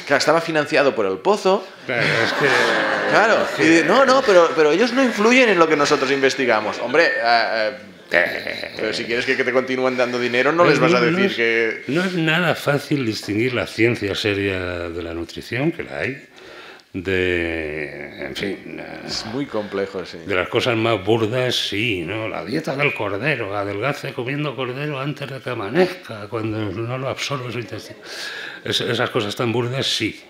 que estaba financiado por el pozo. Claro, es que... Claro, y de- no, no, pero, pero ellos no influyen en lo que nosotros investigamos. Hombre, eh, eh, pero si quieres que, que te continúen dando dinero, no les vas a decir es, que... No es nada fácil distinguir la ciencia seria de la nutrición, que la hay, de... En fin... Es muy complejo, sí. De las cosas más burdas, sí, ¿no? La dieta del cordero, adelgace comiendo cordero antes de que amanezca, cuando no lo absorbe su intestino. Es- esas cosas tan burdas, sí.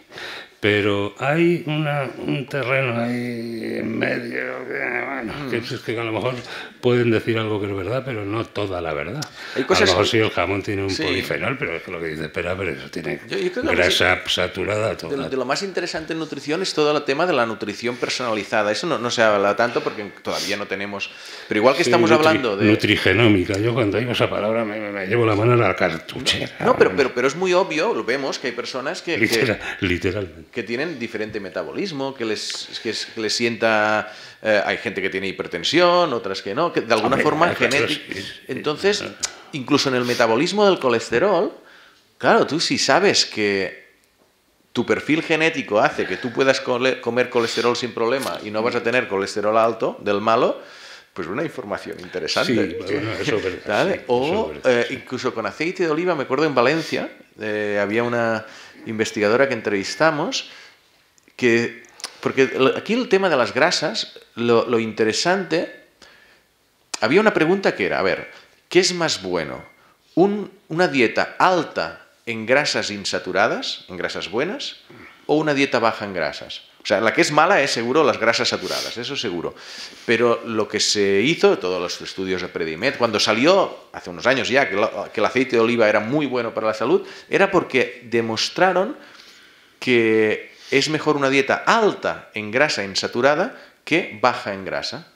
Pero hay una- un terreno ahí en medio que, bueno, que, es que a lo mejor pueden decir algo que es verdad, pero no toda la verdad. Hay cosas- a lo mejor sí el jamón tiene un Sí. polifenol, pero es que lo que dice espera, pero eso tiene Yo- yo que grasa saturada De toda. lo, de lo más interesante en nutrición es todo el tema de la nutrición personalizada. Eso no, no se habla tanto porque todavía no tenemos. Pero igual que Sí, estamos nutri- hablando de. Nutrigenómica. Yo cuando digo esa palabra me, me- me llevo la mano a la cartuchera. No, pero, pero, pero es muy obvio, lo vemos, que hay personas que, que, Litera- literalmente. Que tienen diferente metabolismo, que les, que es- que les sienta... eh, hay gente que tiene hipertensión, otras que no, que de alguna Hombre, forma genética. Entonces, incluso en el metabolismo del colesterol, claro, tú si sabes que tu perfil genético hace que tú puedas comer colesterol sin problema y no vas a tener colesterol alto del malo, pues una información interesante. Sí, bueno, eso es verdad, o eso es verdad, eh, incluso con aceite de oliva, me acuerdo en Valencia, eh, había una investigadora que entrevistamos que, porque aquí el tema de las grasas, lo, lo interesante, había una pregunta que era, a ver, ¿qué es más bueno? Un- ¿Una dieta alta en grasas insaturadas, en grasas buenas, o una dieta baja en grasas? O sea, la que es mala es seguro las grasas saturadas, eso seguro. Pero lo que se hizo, todos los estudios de Predimed, cuando salió hace unos años ya que, el aceite de oliva era muy bueno para la salud, era porque demostraron que es mejor una dieta alta en grasa insaturada que baja en grasa.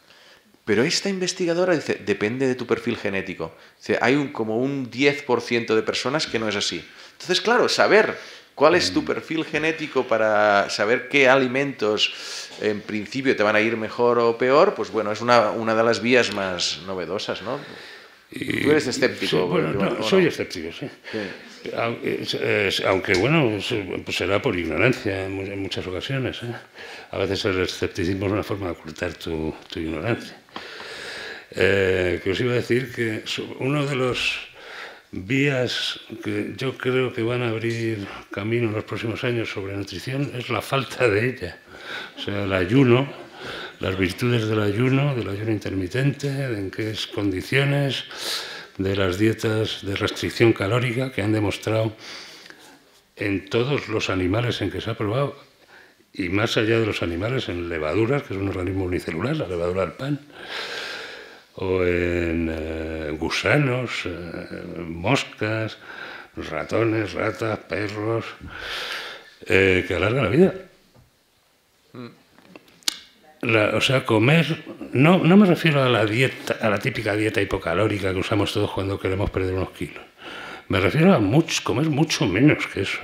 Pero esta investigadora dice, depende de tu perfil genético. Hay como un 10% de personas que no es así. Entonces, claro, saber cuál es tu perfil genético para saber qué alimentos en principio te van a ir mejor o peor, pues bueno, es una, una de las vías más novedosas, ¿no? Y- Tú eres escéptico. Sí, bueno, porque, no, ¿o soy escéptico, sí. Aunque bueno, es- pues será por ignorancia en, mu- en muchas ocasiones. ¿eh? A veces el escepticismo es una forma de ocultar tu, tu ignorancia. Eh, que os iba a decir que uno de los vías que yo creo que van a abrir camino en los próximos años sobre nutrición es la falta de ella. O sea, el ayuno, las virtudes del ayuno, del ayuno intermitente, de en qué es condiciones, de las dietas de restricción calórica que han demostrado en todos los animales en que se ha probado, y más allá de los animales, en levaduras, que es un organismo unicelular, la levadura del pan, o en eh, gusanos, eh, moscas, ratones, ratas, perros, eh, que alarga la vida. La- o sea, comer, no, no me refiero a la dieta, a la típica dieta hipocalórica que usamos todos cuando queremos perder unos kilos. Me refiero a much- comer mucho menos que eso.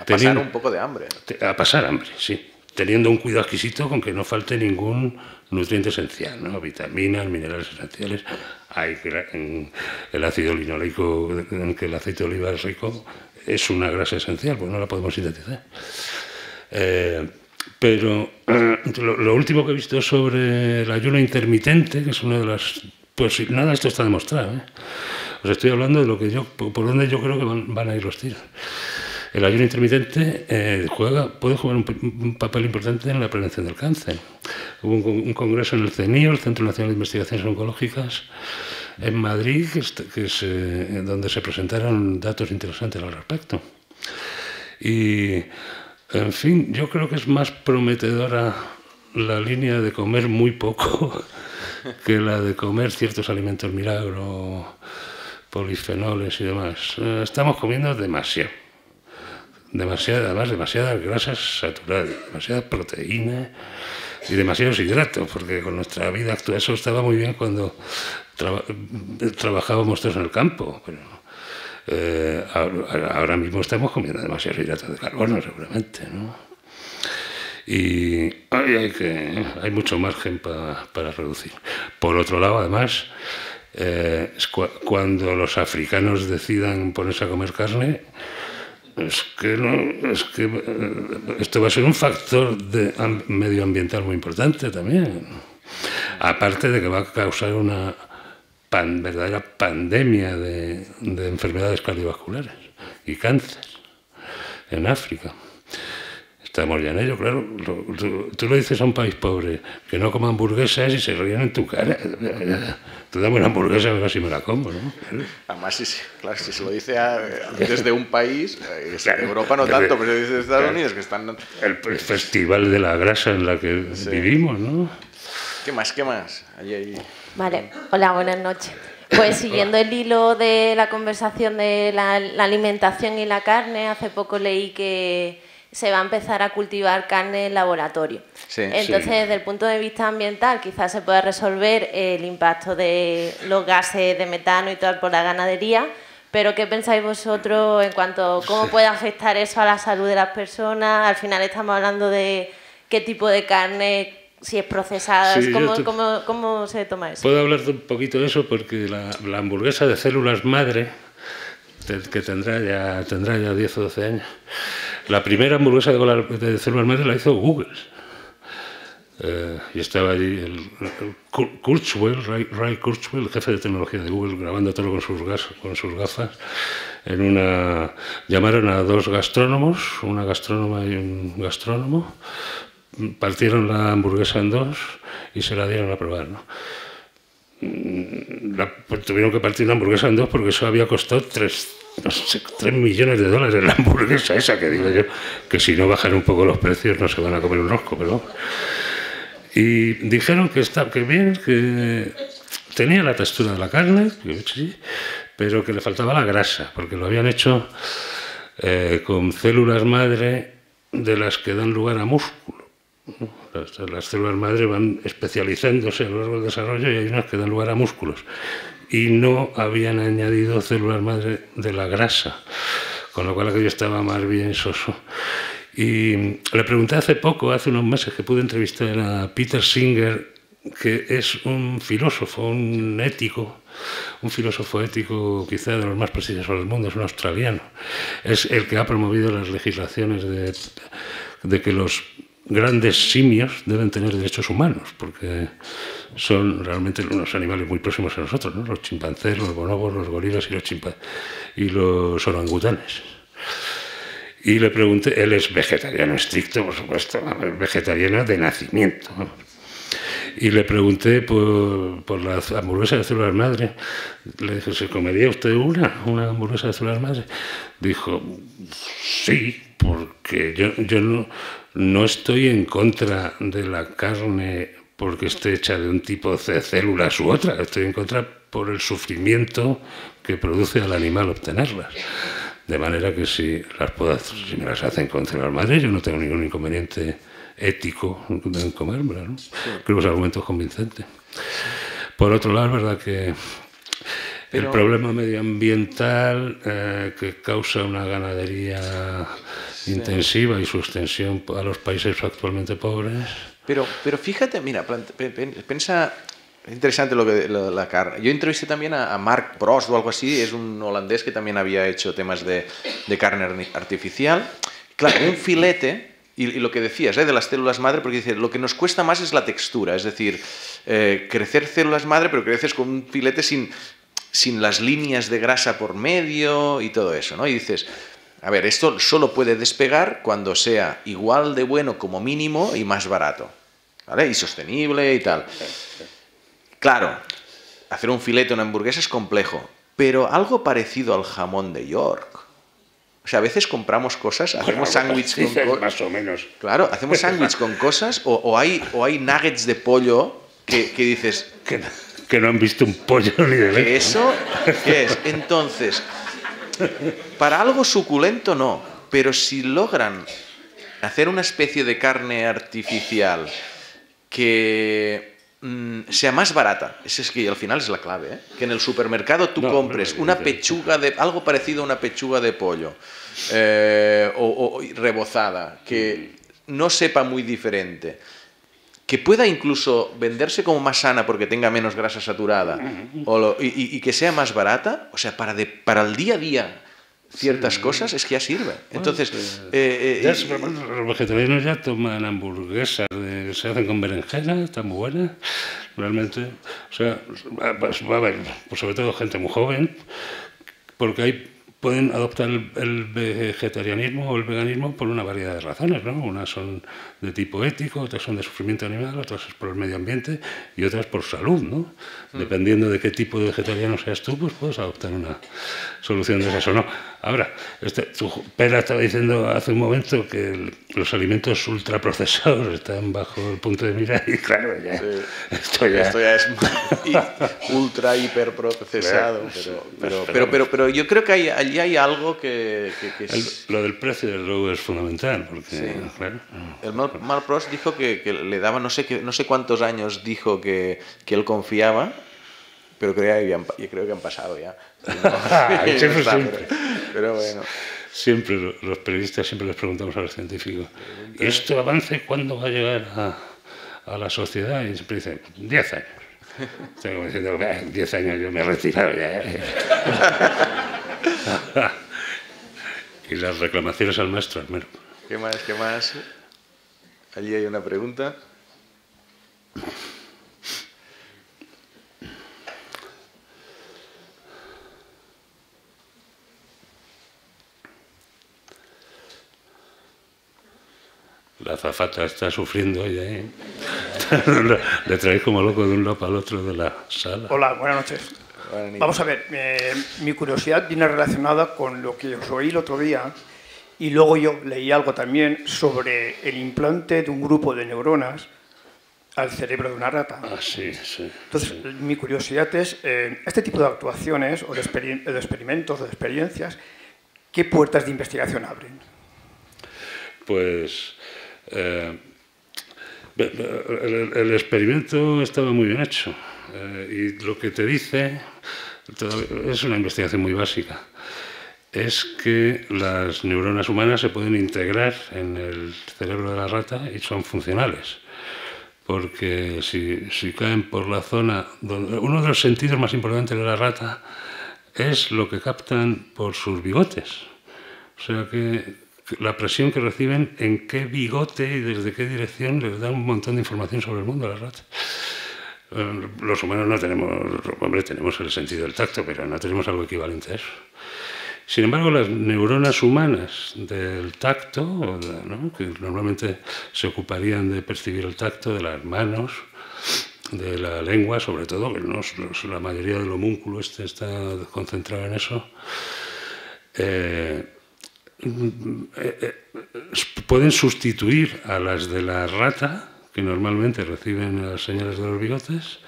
A pasar un poco de hambre. te- a pasar hambre, sí. Teniendo un cuidado exquisito con que no falte ningún nutriente esencial, ¿no? Vitaminas, minerales esenciales. Hay el ácido linoleico en que el aceite de oliva es rico es una grasa esencial, pues no la podemos sintetizar. Eh, pero *clears throat* lo, último que he visto sobre el ayuno intermitente, que es una de las... Pues nada, esto está demostrado. ¿eh? Os estoy hablando de lo que yo, por donde yo creo que van, van a ir los tiros. El ayuno intermitente eh, juega, puede jugar un, un papel importante en la prevención del cáncer. Hubo un, con- un congreso en el CENIO, el Centro Nacional de Investigaciones Oncológicas, en Madrid, se- donde se presentaron datos interesantes al respecto. Y, en fin, yo creo que es más prometedora la línea de comer muy poco *laughs* que la de comer ciertos alimentos milagro, polifenoles y demás. Eh, Estamos comiendo demasiado. Demasiada, además, demasiadas grasas saturadas, demasiada proteína y demasiados hidratos, porque con nuestra vida actual eso estaba muy bien cuando traba- trabajábamos todos en el campo, pero eh, ahora, mismo estamos comiendo demasiados hidratos de carbono, seguramente, ¿no? Y hay, que, hay mucho margen pa- para reducir. Por otro lado, además, eh, cuando los africanos decidan ponerse a comer carne, es que, no, es que eh, esto va a ser un factor de am- medioambiental muy importante también. Aparte de que va a causar una verdadera pandemia de, de enfermedades cardiovasculares y cáncer en África. Estamos ya en ello, claro. Lo- tú, tú le dices a un país pobre que no coma hamburguesas y se ríen en tu cara. Tú dame una hamburguesa a ver si me la como, ¿no? Además, si, se- claro, si se lo dice a- desde un país, eh, es- Claro. Europa no tanto, pero se dice de Estados Claro. Unidos, que están... El, el festival de la grasa en la que vivimos, ¿no? ¿Qué más? ¿Qué más? Ahí, ahí. Vale, hola, buenas noches. Pues siguiendo el hilo de la conversación de la, la alimentación y la carne, hace poco leí que se va a empezar a cultivar carne en laboratorio. Sí, Entonces, sí. desde el punto de vista ambiental, quizás se pueda resolver el impacto de los gases de metano y tal por la ganadería, pero ¿qué pensáis vosotros en cuanto a cómo puede afectar eso a la salud de las personas? Al final estamos hablando de qué tipo de carne, si es procesada, Sí, ¿cómo, te- cómo- cómo se toma eso? Puedo hablar un poquito de eso porque la, la hamburguesa de células madre, que tendrá ya, tendrá ya 10 o 12 años, la primera hamburguesa de, células madre la hizo Google. Eh, y estaba allí el, el Kur- Kurzweil, Ray, Ray Kurzweil, el jefe de tecnología de Google, grabando todo con sus, gas, con sus gafas. En una, llamaron a dos gastrónomos, una gastrónoma y un gastrónomo, partieron la hamburguesa en dos y se la dieron a probar. ¿no? Mm, la- pues tuvieron que partir una hamburguesa en dos porque eso había costado tres, no sé, tres millones de dólares la hamburguesa esa, que digo yo, que si no bajan un poco los precios no se van a comer un rosco, pero. Y dijeron que está que bien, que tenía la textura de la carne, sí, pero que le faltaba la grasa, porque lo habían hecho eh, con células madre de las que dan lugar a músculo. Las, las, células madre van especializándose a lo largo del desarrollo y hay unas que dan lugar a músculos. Y no habían añadido células madre de la grasa, con lo cual aquello estaba más bien soso. Y le pregunté hace poco, hace unos meses, que pude entrevistar a Peter Singer, que es un filósofo, un ético, un filósofo ético quizá de los más prestigiosos del mundo, es un australiano. Es el que ha promovido las legislaciones de, de que los grandes simios deben tener derechos humanos, porque son realmente unos animales muy próximos a nosotros, ¿no? los chimpancés, los bonobos, los gorilas y los, y los orangutanes. Y le pregunté, él es vegetariano estricto, por supuesto, vegetariano de nacimiento. Y le pregunté por, por la hamburguesa de células madre. Le dije, ¿se comería usted una, una hamburguesa de células madre? Dijo, sí, porque yo, yo no, no estoy en contra de la carne porque esté hecha de un tipo de células u otra, estoy en contra por el sufrimiento que produce al animal obtenerlas. De manera que si, las puedo, si me las hacen con células madre, yo no tengo ningún inconveniente ético en comérmelas. ¿no? Creo que es argumento convincente. Por otro lado, es verdad que el problema medioambiental eh, que causa una ganadería intensiva y su extensión a los países actualmente pobres. Pero, pero fíjate, mira, piensa, interesante lo que la carne. Yo entrevisté también a, Mark Prost o algo así, es un holandés que también había hecho temas de, de carne artificial. Claro, un filete, y, lo que decías, ¿eh? de las células madre, porque dice, lo que nos cuesta más es la textura, es decir, eh, crecer células madre, pero creces con un filete sin, sin las líneas de grasa por medio y todo eso, ¿no? Y dices, a ver, esto solo puede despegar cuando sea igual de bueno como mínimo y más barato, ¿vale? Y sostenible y tal. Claro, hacer un filete, una hamburguesa es complejo, pero algo parecido al jamón de York. O sea, a veces compramos cosas, hacemos sándwich con cosas. Más o menos. Claro, hacemos sándwich con cosas o, hay, o hay nuggets de pollo que, dices. Que, que, no han visto un pollo ni de lejos. ¿Eso qué es? Entonces, para algo suculento no, pero si logran hacer una especie de carne artificial que mm, sea más barata, ese es que al final es la clave, ¿eh? que en el supermercado tú compres una pechuga de algo parecido a una pechuga de pollo eh, o, rebozada, que no sepa muy diferente que pueda incluso venderse como más sana porque tenga menos grasa saturada y, que sea más barata, o sea, para, de, para el día a día ciertas cosas es que ya sirve. Entonces, eh, eh, los vegetarianos ya toman hamburguesas, se hacen con berenjena, están muy buenas, realmente. O sea, pues, va a haber, pues sobre todo gente muy joven, porque hay pueden adoptar el, vegetarianismo o el veganismo por una variedad de razones, ¿no? Unas son de tipo ético, otras son de sufrimiento animal, otras por el medio ambiente y otras por salud, ¿no? Dependiendo de qué tipo de vegetariano seas tú, pues puedes adoptar una solución de esas o no. Ahora, este, tu Pera estaba diciendo hace un momento que los alimentos ultraprocesados están bajo el punto de mira y claro, ya, esto, ya... esto ya es *laughs* ultra hiperprocesado, pero, pero, pero, pero, yo creo que hay, allí hay algo que... lo del precio del robo es fundamental, porque claro, el Mal, Prost dijo que, que, le daba no sé, qué, no sé cuántos años dijo que, que él confiaba, pero creo que, habían, yo creo que han pasado ya. *laughs* *laughs* siempre, siempre. Pero, bueno. Siempre los periodistas siempre les preguntamos a los científicos, ¿y este avance cuándo va a llegar a, a la sociedad? Y siempre dicen, 10 años. Estoy diciendo, 10 años yo me he retirado ya. *laughs* y las reclamaciones al maestro, al ¿Qué más? ¿Qué más? Allí hay una pregunta. La zafata está sufriendo ella, ¿eh? *laughs* Le traéis como loco de un lado al otro de la sala. Hola, buenas noches. Vamos a ver, eh, mi curiosidad viene relacionada con lo que os oí el otro día y luego yo leí algo también sobre el implante de un grupo de neuronas al cerebro de una rata. Ah, sí, sí. Entonces, mi curiosidad es, eh, este tipo de actuaciones o de, experimentos o de experiencias, ¿qué puertas de investigación abren? Pues, eh, El, el experimento estaba muy bien hecho eh, y lo que te dice es una investigación muy básica es que las neuronas humanas se pueden integrar en el cerebro de la rata y son funcionales. Porque si, si caen por la zona donde uno de los sentidos más importantes de la rata es lo que captan por sus bigotes. O sea que la presión que reciben, en qué bigote y desde qué dirección les da un montón de información sobre el mundo a las ratas. Los humanos no tenemos, hombre, tenemos el sentido del tacto, pero no tenemos algo equivalente a eso. Sin embargo, las neuronas humanas del tacto, que normalmente se ocuparían de percibir el tacto de las manos, de la lengua, sobre todo, que la mayoría del homúnculo este está concentrado en eso, eh, pueden sustituir a las de la rata, que normalmente reciben las señales de los bigotes,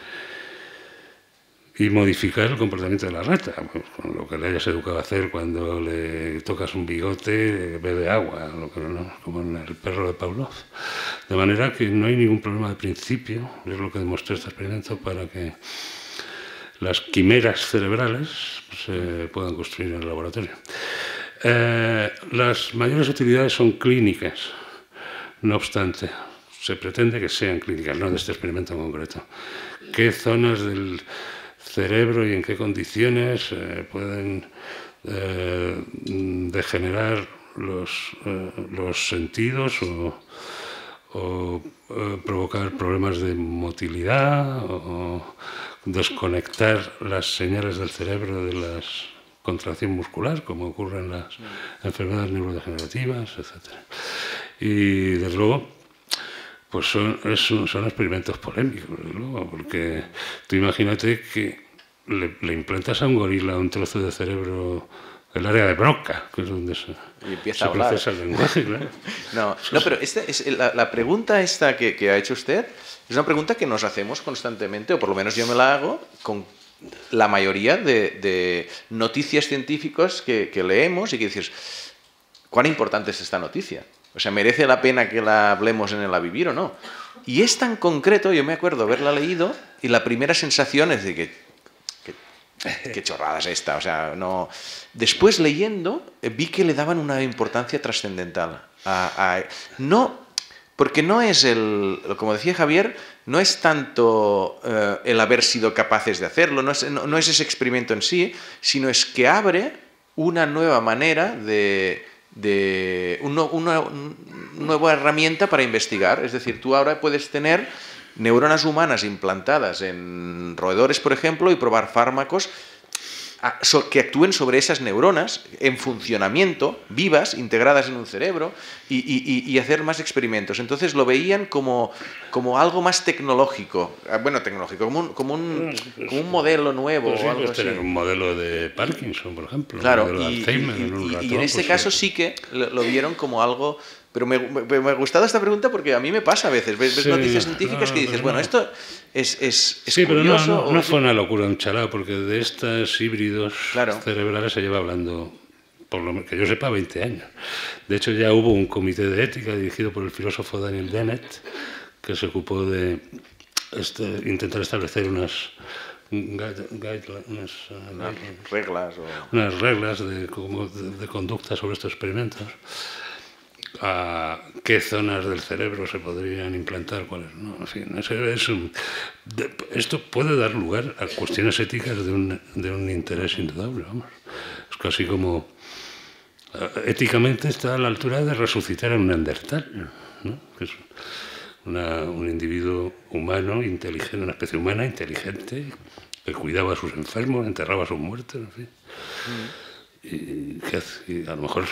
y modificar el comportamiento de la rata, pues, con lo que le hayas educado a hacer cuando le tocas un bigote, bebe agua, como en el perro de Pavlov. De manera que no hay ningún problema de principio, es lo que demostró este experimento, para que las quimeras cerebrales se puedan construir en el laboratorio. Eh, las mayores utilidades son clínicas, no obstante, se pretende que sean clínicas, no de este experimento en concreto. ¿Qué zonas del cerebro y en qué condiciones eh, pueden eh, degenerar los, los sentidos o, provocar problemas de motilidad o, desconectar las señales del cerebro de la contracción muscular, como ocurre en las enfermedades neurodegenerativas, etc. Y desde luego, pues son, son experimentos polémicos, porque tú imagínate que le, implantas a un gorila un trozo de cerebro el área de Broca, que es donde se, empieza procesa el lenguaje. *laughs* no, no, pero es, la, pregunta esta que, ha hecho usted es una pregunta que nos hacemos constantemente, o por lo menos yo me la hago, con la mayoría de, noticias científicas que, leemos y que dices, ¿cuán importante es esta noticia? O sea, ¿merece la pena que la hablemos en el A Vivir o no? Y es tan concreto, yo me acuerdo haberla leído y la primera sensación es de que qué chorrada es esta. O sea, no. Después leyendo, eh, vi que le daban una importancia trascendental. No, porque no es el, como decía Javier, no es tanto eh, el haber sido capaces de hacerlo, no es, no, es, ese experimento en sí, sino es que abre una nueva manera de, de una nueva herramienta para investigar. Es decir, tú ahora puedes tener neuronas humanas implantadas en roedores, por ejemplo, y probar fármacos que actúen sobre esas neuronas en funcionamiento, vivas, integradas en un cerebro, y, hacer más experimentos. Entonces lo veían como, como algo más tecnológico, ah, bueno, tecnológico, como un, como un, como un modelo nuevo. Pues o algo así. un modelo de Parkinson, por ejemplo. Claro, y, en, este pues caso sí que lo vieron como algo pero me, me, ha gustado esta pregunta porque a mí me pasa a veces. Ves, noticias científicas que dices, bueno, esto es, es, Sí, pero no, no, fue una locura, un chalá, porque de estos híbridos cerebrales se lleva hablando, por lo que yo sepa, 20 años. De hecho, ya hubo un comité de ética dirigido por el filósofo Daniel Dennett que se ocupó de este, intentar establecer unas unas, reglas, unas reglas de, de, conducta sobre estos experimentos a qué zonas del cerebro se podrían implantar, cuáles no. En fin, es esto puede dar lugar a cuestiones éticas de un, de un interés indudable. Vamos. Es casi como. Eh, éticamente está a la altura de resucitar a un Neandertal, ¿no? que es un individuo humano, inteligente, una especie humana inteligente, que cuidaba a sus enfermos, enterraba a sus muertos, en fin. Mm y, a lo mejor,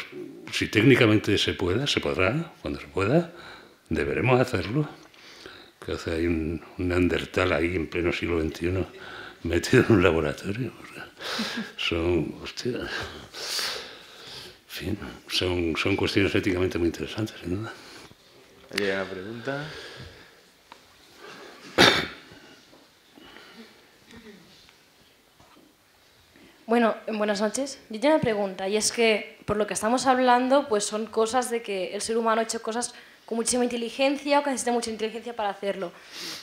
si técnicamente se pueda, se podrá, cuando se pueda, deberemos hacerlo. Que hace hay un, un Neandertal ahí en pleno siglo XXI *laughs* metido en un laboratorio. *laughs* Son, hostia, en fin, son, son cuestiones éticamente muy interesantes, sin duda. ¿Hay una pregunta? *coughs* Bueno, buenas noches. Yo tengo una pregunta y es que por lo que estamos hablando, pues son cosas de que el ser humano ha hecho cosas con muchísima inteligencia o que necesita mucha inteligencia para hacerlo.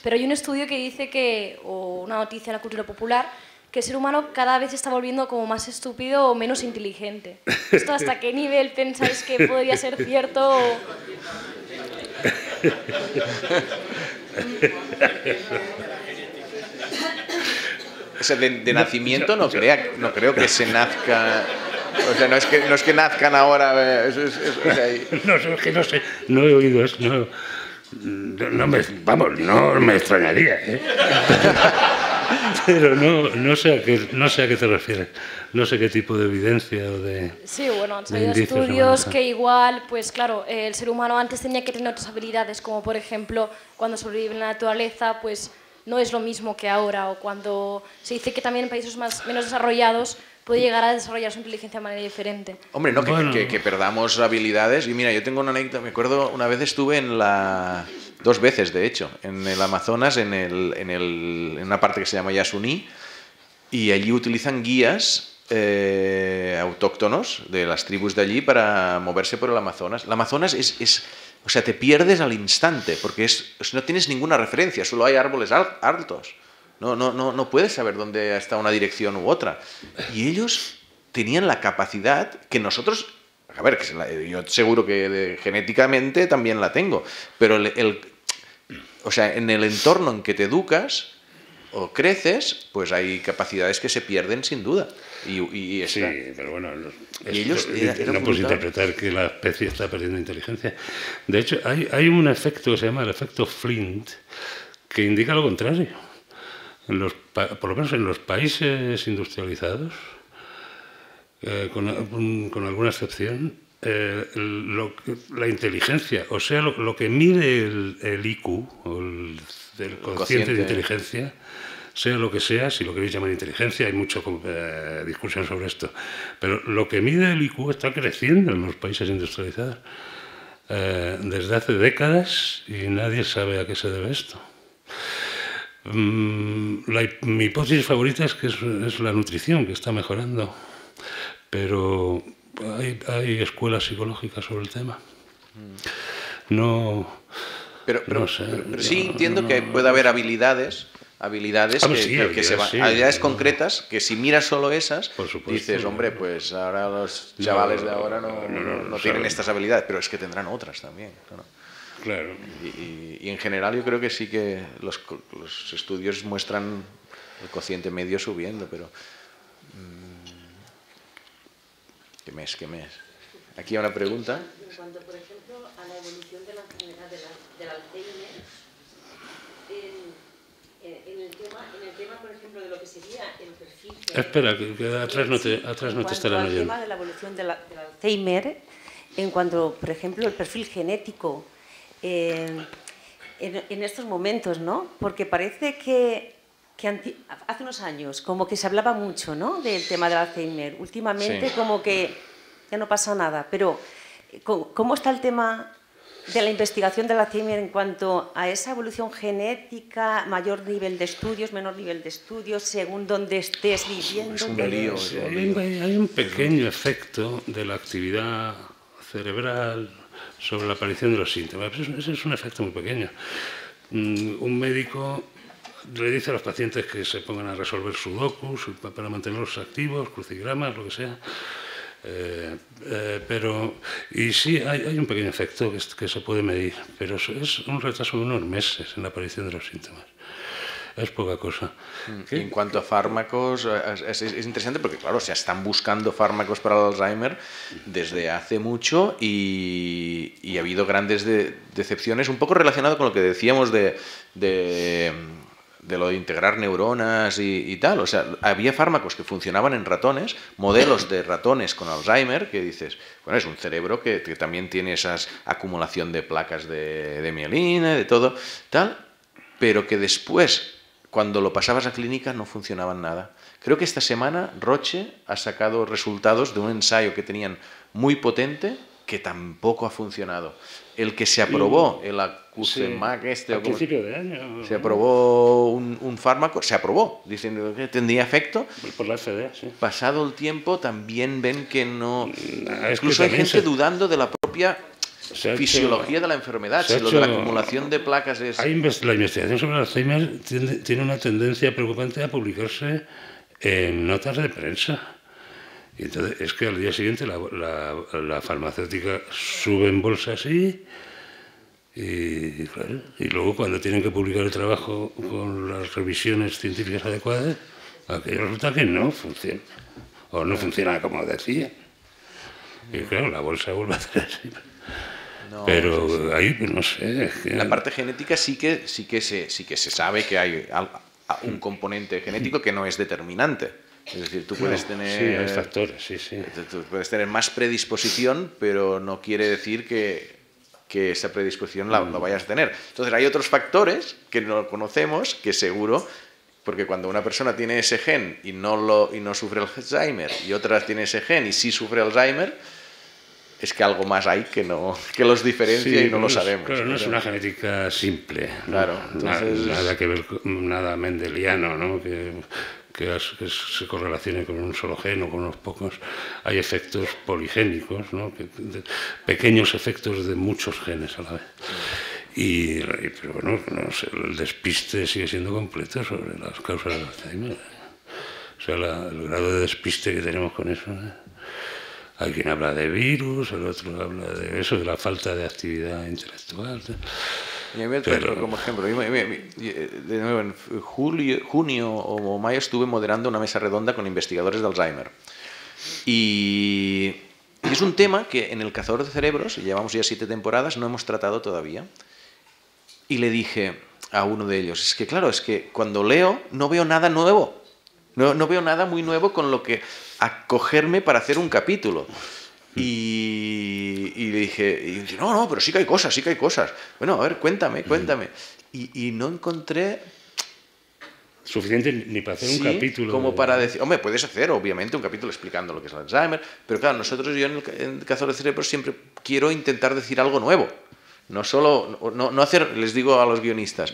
Pero hay un estudio que dice que, o una noticia en la cultura popular, que el ser humano cada vez se está volviendo como más estúpido o menos inteligente. ¿Esto hasta qué nivel pensáis que podría ser cierto? O *laughs* sea, de, de nacimiento no, crea, no creo que se nazca... O sea, no es que, no es que nazcan ahora... eh, Eso es, eso- o sea, y- *laughs* No, es que no sé, no he oído eso. No, no me, vamos, no me extrañaría, ¿eh? *laughs* Pero no, no, sé a qué, no sé a qué te refieres. No sé qué tipo de evidencia o de... Sí, bueno, han salido estudios que igual, pues claro, eh, el ser humano antes tenía que tener otras habilidades, como por ejemplo cuando sobrevive en la naturaleza, pues no es lo mismo que ahora, o cuando se dice que también en países más, menos desarrollados puede llegar a desarrollar su inteligencia de manera diferente. Hombre, no, que, Bueno. que- que perdamos habilidades. Y mira, yo tengo una anécdota, me acuerdo, una vez estuve en la... Dos veces, de hecho, en el Amazonas, en, el, en, el- en una parte que se llama Yasuní, y allí utilizan guías eh, autóctonos de las tribus de allí para moverse por el Amazonas. El Amazonas es, es- o sea, te pierdes al instante, porque es, no tienes ninguna referencia, solo hay árboles al- altos. No, no, no, no puedes saber dónde está una dirección u otra. Y ellos tenían la capacidad que nosotros, a ver, yo seguro que genéticamente también la tengo, pero el, el- o sea, en el entorno en que te educas o creces, pues hay capacidades que se pierden sin duda. Y, y Sí, pero bueno, los- Y ellos esto- era- era no puedes interpretar que la especie está perdiendo inteligencia. De hecho, hay, hay un efecto que se llama el efecto Flint que indica lo contrario. En los, por lo menos en los países industrializados, eh, con, con alguna excepción, eh, lo la inteligencia, o sea, lo, lo que mide el, el IQ, o el, el cociente cociente. de inteligencia, sea lo que sea, si lo queréis llamar inteligencia, hay mucha discusión sobre esto, pero lo que mide el IQ está creciendo en los países industrializados eh, desde hace décadas y nadie sabe a qué se debe esto. Mm, la mi hipótesis favorita es que es, es la nutrición, que está mejorando, pero hay, hay escuelas psicológicas sobre el tema. No, pero, pero, no sé, pero- pero sí no- entiendo que puede haber habilidades habilidades Hombre, que, sí, que- que se habilidades, van- sí. habilidades concretas que si miras solo esas supuesto. dices hombre pues ahora los No, chavales de ahora no, no, no, no no tienen saben. estas habilidades pero es que tendrán otras también ¿no? Claro. Y, y- y en general yo creo que sí que los, los estudios muestran el cociente medio subiendo, pero... mm, ¿Qué mes? ¿Qué mes? Aquí hay una pregunta. En cuanto, por ejemplo, a la evolución de la enfermedad de la- del Alzheimer, en, en- el tema, en el tema, por ejemplo, de lo que sería el perfil... Espera, que, que atrás no te, atrás no te estarán En oyendo. al tema de la evolución de del Alzheimer, en cuanto, por ejemplo, el perfil genético eh, en, en estos momentos, ¿no? Porque parece que, que anti- hace unos años como que se hablaba mucho, ¿no? Del tema del Alzheimer. Últimamente Sí. como que ya no pasa nada. Pero eh, ¿cómo, cómo está el tema de la investigación del Alzheimer en cuanto a esa evolución genética, mayor nivel de estudios, menor nivel de estudios, según donde estés viviendo? Hay, un- hay un pequeño efecto de la actividad cerebral sobre la aparición de los síntomas. Ese es- es un efecto muy pequeño. Mm, Un médico le dice a los pacientes que se pongan a resolver sudokus pa- para mantenerlos activos, crucigramas, lo que sea. Eh, eh, pero, y sí, hay, hay un pequeño efecto que, es- que se puede medir, pero es, un retraso de unos meses en la aparición de los síntomas. Es poca cosa. Y En cuanto a fármacos, eh, es, es- es interesante porque, claro, se están buscando fármacos para el Alzheimer desde hace mucho y, y ha habido grandes de- decepciones, un poco relacionado con lo que decíamos de, de, de lo de integrar neuronas y, tal. O sea, había fármacos que funcionaban en ratones, modelos de ratones con Alzheimer, que dices, bueno, es un cerebro que, que también tiene esa acumulación de placas de, de mielina, de todo, tal, pero que después, cuando lo pasabas a clínica, no funcionaban nada. Creo que esta semana Roche ha sacado resultados de un ensayo que tenían muy potente que tampoco ha funcionado. El que se aprobó, el Acusemac este... a o como- principio de año. se aprobó un, un fármaco, se aprobó, diciendo que tendría efecto. Por la FDA, sí. Pasado el tiempo también ven que no... es que Incluso hay gente se- dudando de la propia hecho, fisiología de la enfermedad, si lo de la acumulación de placas es... la investigación sobre el Alzheimer tiene, una tendencia preocupante a publicarse en notas de prensa. Y entonces es que al día siguiente la, la, farmacéutica sube en bolsa así y, y luego cuando tienen que publicar el trabajo con las revisiones científicas adecuadas, aquello resulta que no funciona. O no funciona como decía. Y claro, la bolsa vuelve a hacer así. Pero ahí, pues, no sé. La parte genética sí que, sí, que se, sí que se sabe que hay un componente genético que no es determinante. Es decir, tú puedes tener. Sí, factores, sí, sí. Tú puedes tener más predisposición, pero no quiere decir que, que esa predisposición la, la, mm. vayas a tener. Entonces, hay otros factores que no conocemos que seguro. Porque cuando una persona tiene ese gen y no, lo, y no sufre Alzheimer y otra tiene ese gen y sí sufre Alzheimer, es que algo más hay que, no, que los diferencia y no, lo sabemos. Claro, no es una genética simple. Claro, nada, que ver, nada mendeliano, ¿no? Que, que, se correlacione con un solo gen o con unos pocos. Hay efectos poligénicos, ¿no? pequeños efectos de muchos genes a la vez. Y, pero bueno, el despiste sigue siendo completo sobre las causas del Alzheimer. O sea, el grado de despiste que tenemos con eso. ¿eh? Hay quien habla de virus, el otro habla de eso, de la falta de actividad intelectual. Pero, como ejemplo, de nuevo, en julio, junio o mayo estuve moderando una mesa redonda con investigadores de Alzheimer. Y es un tema que en el Cazador de Cerebros, llevamos ya siete temporadas, no hemos tratado todavía. Y le dije a uno de ellos, es que claro, es que cuando leo no veo nada nuevo. No, no veo nada muy nuevo con lo que acogerme para hacer un capítulo. Y, le dije, y no, no, pero sí que hay cosas, sí que hay cosas. Bueno, a ver, cuéntame, cuéntame. Y, no encontré... Suficiente ni para hacer un capítulo. Como para decir, hombre, puedes hacer obviamente un capítulo explicando lo que es el Alzheimer, pero claro, nosotros, yo en el, en Cazador de Cerebros siempre quiero intentar decir algo nuevo. No solo, no, no hacer, les digo a los guionistas,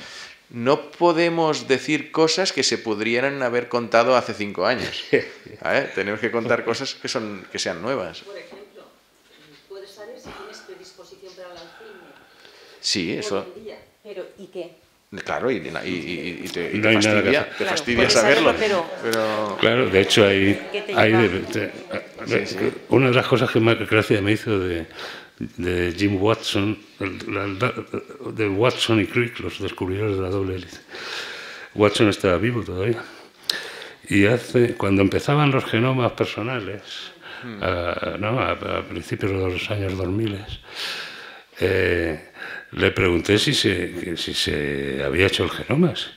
no podemos decir cosas que se podrían haber contado hace cinco años. *laughs* Tenemos que contar cosas que, son, que sean nuevas. Por ejemplo, ¿puedes saber si tienes predisposición para la Alzheimer? Sí, eso. Pero, ¿y qué? Claro, y, te, fastidia, saberlo. Pero, Claro, de hecho, hay, una de las cosas que más gracia me hizo de, de Jim Watson, de Watson y Crick, los descubridores de la doble hélice. Watson estaba vivo todavía. Y hace, cuando empezaban los genomas personales, hmm. a, principios de los años 2000, eh, le pregunté si se, si se había hecho el genomas.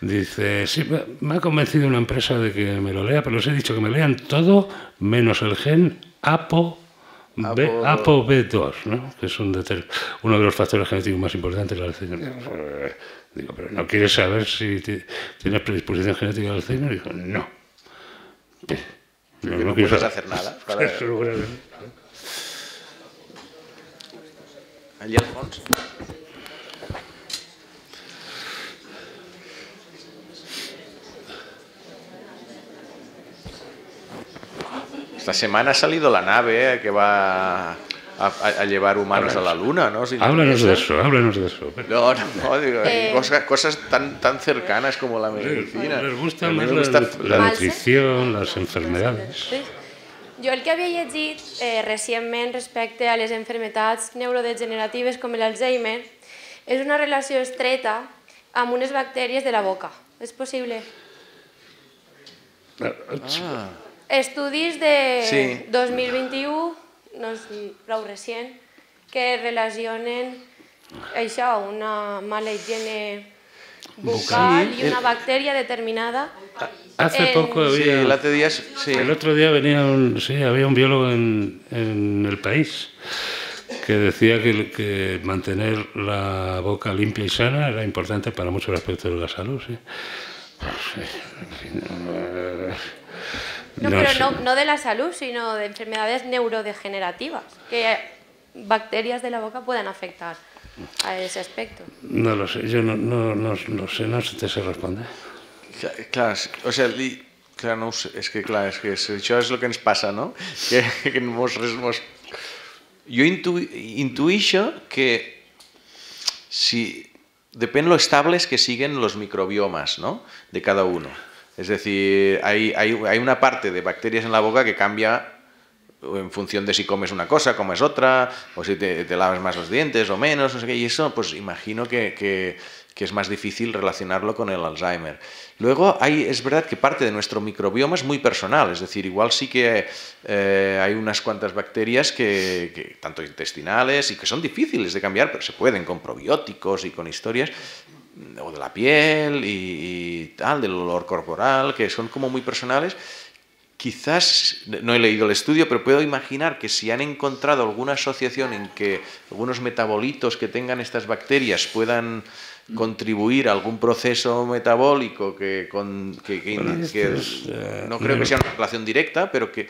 Dice, sí, me ha convencido una empresa de que me lo lea, pero les he dicho que me lean todo menos el gen APO ApoB2, ¿no? que es uno de los factores genéticos más importantes del Alzheimer. Digo, pero ¿no quieres saber si tienes predisposición genética al Alzheimer? Dijo, no. No, no, puedes hacer nada. *laughs* Esta semana ha salido la nave eh, que va a, llevar humanos a la luna, ¿no? háblanos de eso, háblanos de eso. No, no, digo, eh, cosas, tan, tan cercanas como la medicina. Les gusta más la, nutrición, las enfermedades. Jo el que havia llegit eh, recentment respecte a les enfermedats neurodegeneratives com l'Alzheimer és una relació estreta amb unes bactèries de la boca. És possible? Ah. Estudis de sí. 2021, no és prou recient, que relacionen això, una mala higiene bucal y una bacteria determinada. Hace poco había, sí, el otro día venía un, sí, había un biólogo en, en el país que decía que, que, mantener la boca limpia y sana era importante para muchos aspectos de la salud. ¿sí? Pues, no, pero no, no, de la salud, sino de enfermedades neurodegenerativas, que bacterias de la boca pueden afectar a ese aspecto. No lo sé, yo no, no, no, no sé, no te sé responder. Clar, o sea, li, clar, no sé, és que clar, és que això és el que ens passa, no? *laughs* Que, que mos, mos jo intu intuïixo que si depèn lo estables que siguen los microbiomas ¿no? de cada uno. Es decir, hay, hay, hay una parte de bacterias en la boca que cambia en función de si comes una cosa, comes otra, o si te, te lavas más los dientes o menos, no sé qué, y eso pues imagino que, es más difícil relacionarlo con el Alzheimer. Luego, hay, es verdad que parte de nuestro microbioma es muy personal, es decir, igual sí que eh, hay unas cuantas bacterias que, tanto intestinales, y que son difíciles de cambiar, pero se pueden con probióticos y con historias, o de la piel y tal, del olor corporal, que son como muy personales, quizás, no he leído el estudio, pero puedo imaginar que si han encontrado alguna asociación en que algunos metabolitos que tengan estas bacterias puedan contribuir a algún proceso metabólico que, con, que, que, Bueno, que estos, eh, no creo que sea una relación directa, pero que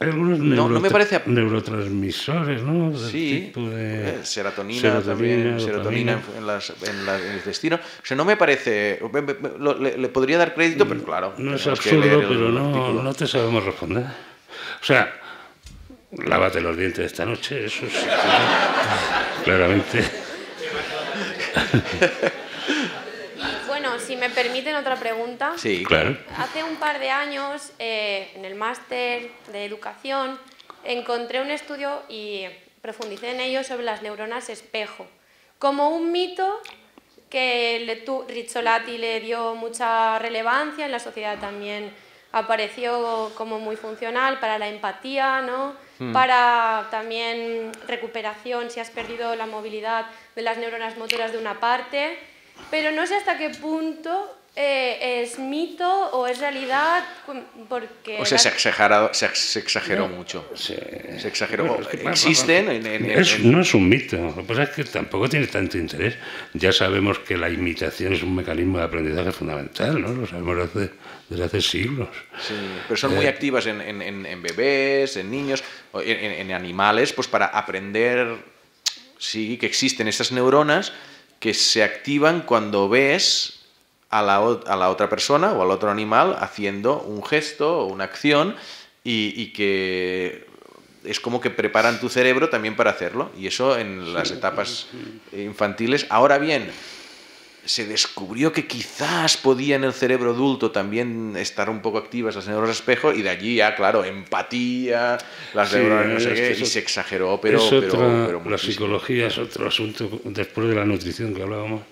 algunos no, no me parece neurotransmisores, ¿no? Del Sí, tipo de eh, serotonina, también, serotonina en, las- en el intestino. O sea, no me parece. le, le podría dar crédito, pero claro. No es absurdo, el pero no, no te sabemos responder. O sea, lávate los dientes esta noche, eso sí. claro, *laughs* Claramente. *laughs* Si me permiten otra pregunta. Sí, Claro. Hace un par de años, eh, en el máster de educación, encontré un estudio y profundicé en ello sobre las neuronas espejo, como un mito que le tu- Rizzolatti le dio mucha relevancia, en la sociedad también apareció como muy funcional para la empatía, ¿no? Hmm. para también recuperación si has perdido la movilidad de las neuronas motoras de una parte, pero no sé hasta qué punto eh, es mito o es realidad, porque... O sea, se, exagerado- se, se exageró No. mucho. Se exageró. Bueno, es que Existen en, en- en- Es- en- no es un mito, lo que pasa es que tampoco tiene tanto interés. Ya sabemos que la imitación es un mecanismo de aprendizaje fundamental, ¿no? Lo sabemos desde, desde hace siglos. Sí, pero son muy Eh, activas en, en- en- en bebés, en niños, en, en- en animales, pues para aprender, sí, que existen esas neuronas que se activan cuando ves a la, a la otra persona o al otro animal haciendo un gesto o una acción y, y que es como que preparan tu cerebro también para hacerlo. Y eso en las etapas infantiles. Ahora bien, se descubrió que quizás podía en el cerebro adulto también estar un poco activas las neuronas espejo y de allí ya, claro, empatía, las Sí, neuronas no sé qué, y se exageró, pero, es pero, otra- pero la psicología es otro asunto, después de la nutrición que hablábamos,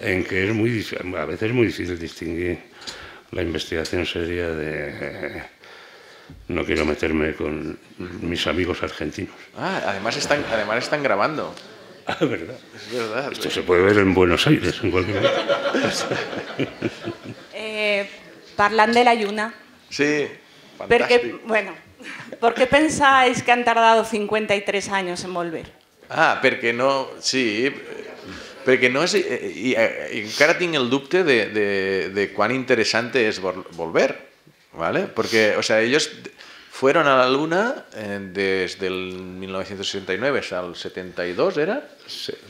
en que es muy a veces es muy difícil distinguir la investigación seria de... No quiero meterme con mis amigos argentinos. Ah, además están, además están grabando. *laughs* Ah, verdad. Es verdad. Esto se puede ver en Buenos Aires, en cualquier momento. *laughs* Eh, parlant de la lluna, Sí, perquè, fantàstic. bueno, ¿por qué pensáis que han tardado 53 años en volver? Ah, perquè no... Sí, perquè no és... I, i encara tinc el dubte de, de, de cuán interesante es vol- volver, ¿vale? Porque, o sea, ellos fueron a la Luna eh, desde el 1969 hasta el 72, ¿era?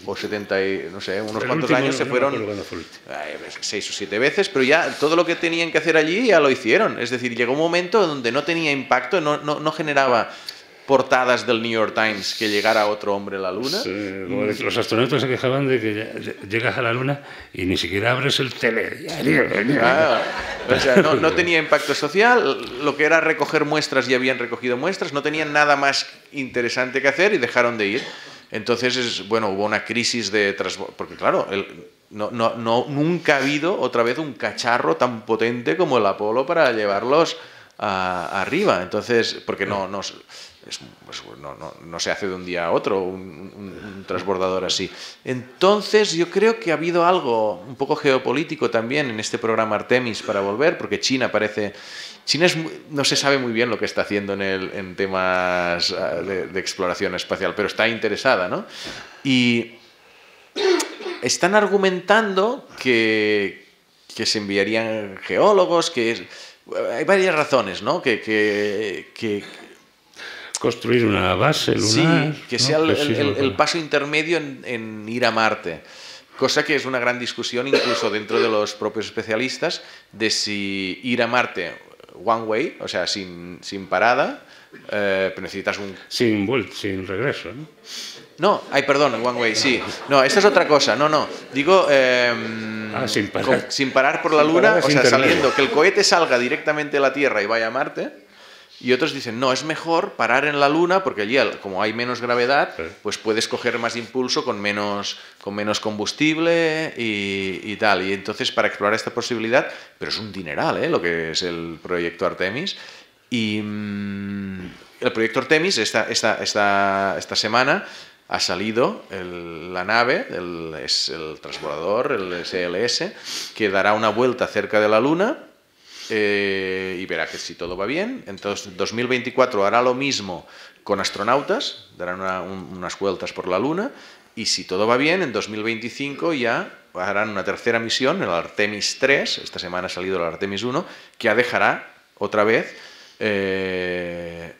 O 70, y- no sé, unos El cuantos último, años se no fueron acuerdo cuándo fue el último. ay, seis o siete veces, pero ya todo lo que tenían que hacer allí ya lo hicieron. Es decir, llegó un momento donde no tenía impacto, no, no, no generaba portadas del New York Times que llegara otro hombre a la Luna. Sí, los astronautas se quejaban de que llegas a la Luna y ni siquiera abres el telediario. Claro. O sea, no, no tenía impacto social, lo que era recoger muestras ya habían recogido muestras, no tenían nada más interesante que hacer y dejaron de ir. Entonces, es, bueno, hubo una crisis de porque claro, el- no, no, no, nunca ha habido otra vez un cacharro tan potente como el Apolo para llevarlos a- arriba. Entonces, porque no, no, es- es- pues, no, se hace de un día a otro un, transbordador así. Entonces, yo creo que ha habido algo un poco geopolítico también en este programa Artemis para volver, porque China parece... China es no se sabe muy bien lo que está haciendo en, el, en temas ah, de, exploración espacial, pero está interesada, ¿no? Y están argumentando que, que se enviarían geólogos, que hay varias razones, ¿no? Que, que, Construir una base lunar. Sí, que ¿no? sea el, Que el- el- el para- paso intermedio en, en ir a Marte. Cosa que es una gran discusión incluso dentro de los propios especialistas de si ir a Marte one way, o sea, sin, sin parada, eh, pero necesitas un... Sin vuelta, sin regreso, ¿no? No, ay, perdón, One Way, sí. No, esta es otra cosa. No, no. Digo, eh, Ah, sin parar. con- sin parar por la Luna, o sea, saliendo, que el cohete salga directamente a la Tierra y vaya a Marte. Y otros dicen, no, es mejor parar en la Luna porque allí, al- como hay menos gravedad, pues puedes coger más impulso con menos, con menos combustible y, y tal. Y entonces, para explorar esta posibilidad, pero es un dineral, ¿eh? Lo que es el proyecto Artemis. Y mm, el proyecto Artemis, esta, esta, esta, esta semana, ha salido el- la nave, el, es el transbordador, el SLS, que dará una vuelta cerca de la Luna eh, y verá que si todo va bien. Entonces, 2024 hará lo mismo con astronautas, darán una- un- unas vueltas por la Luna. Y si todo va bien, en 2025 ya harán una tercera misión, el Artemis 3. Esta semana ha salido el Artemis 1, que ya dejará otra vez eh,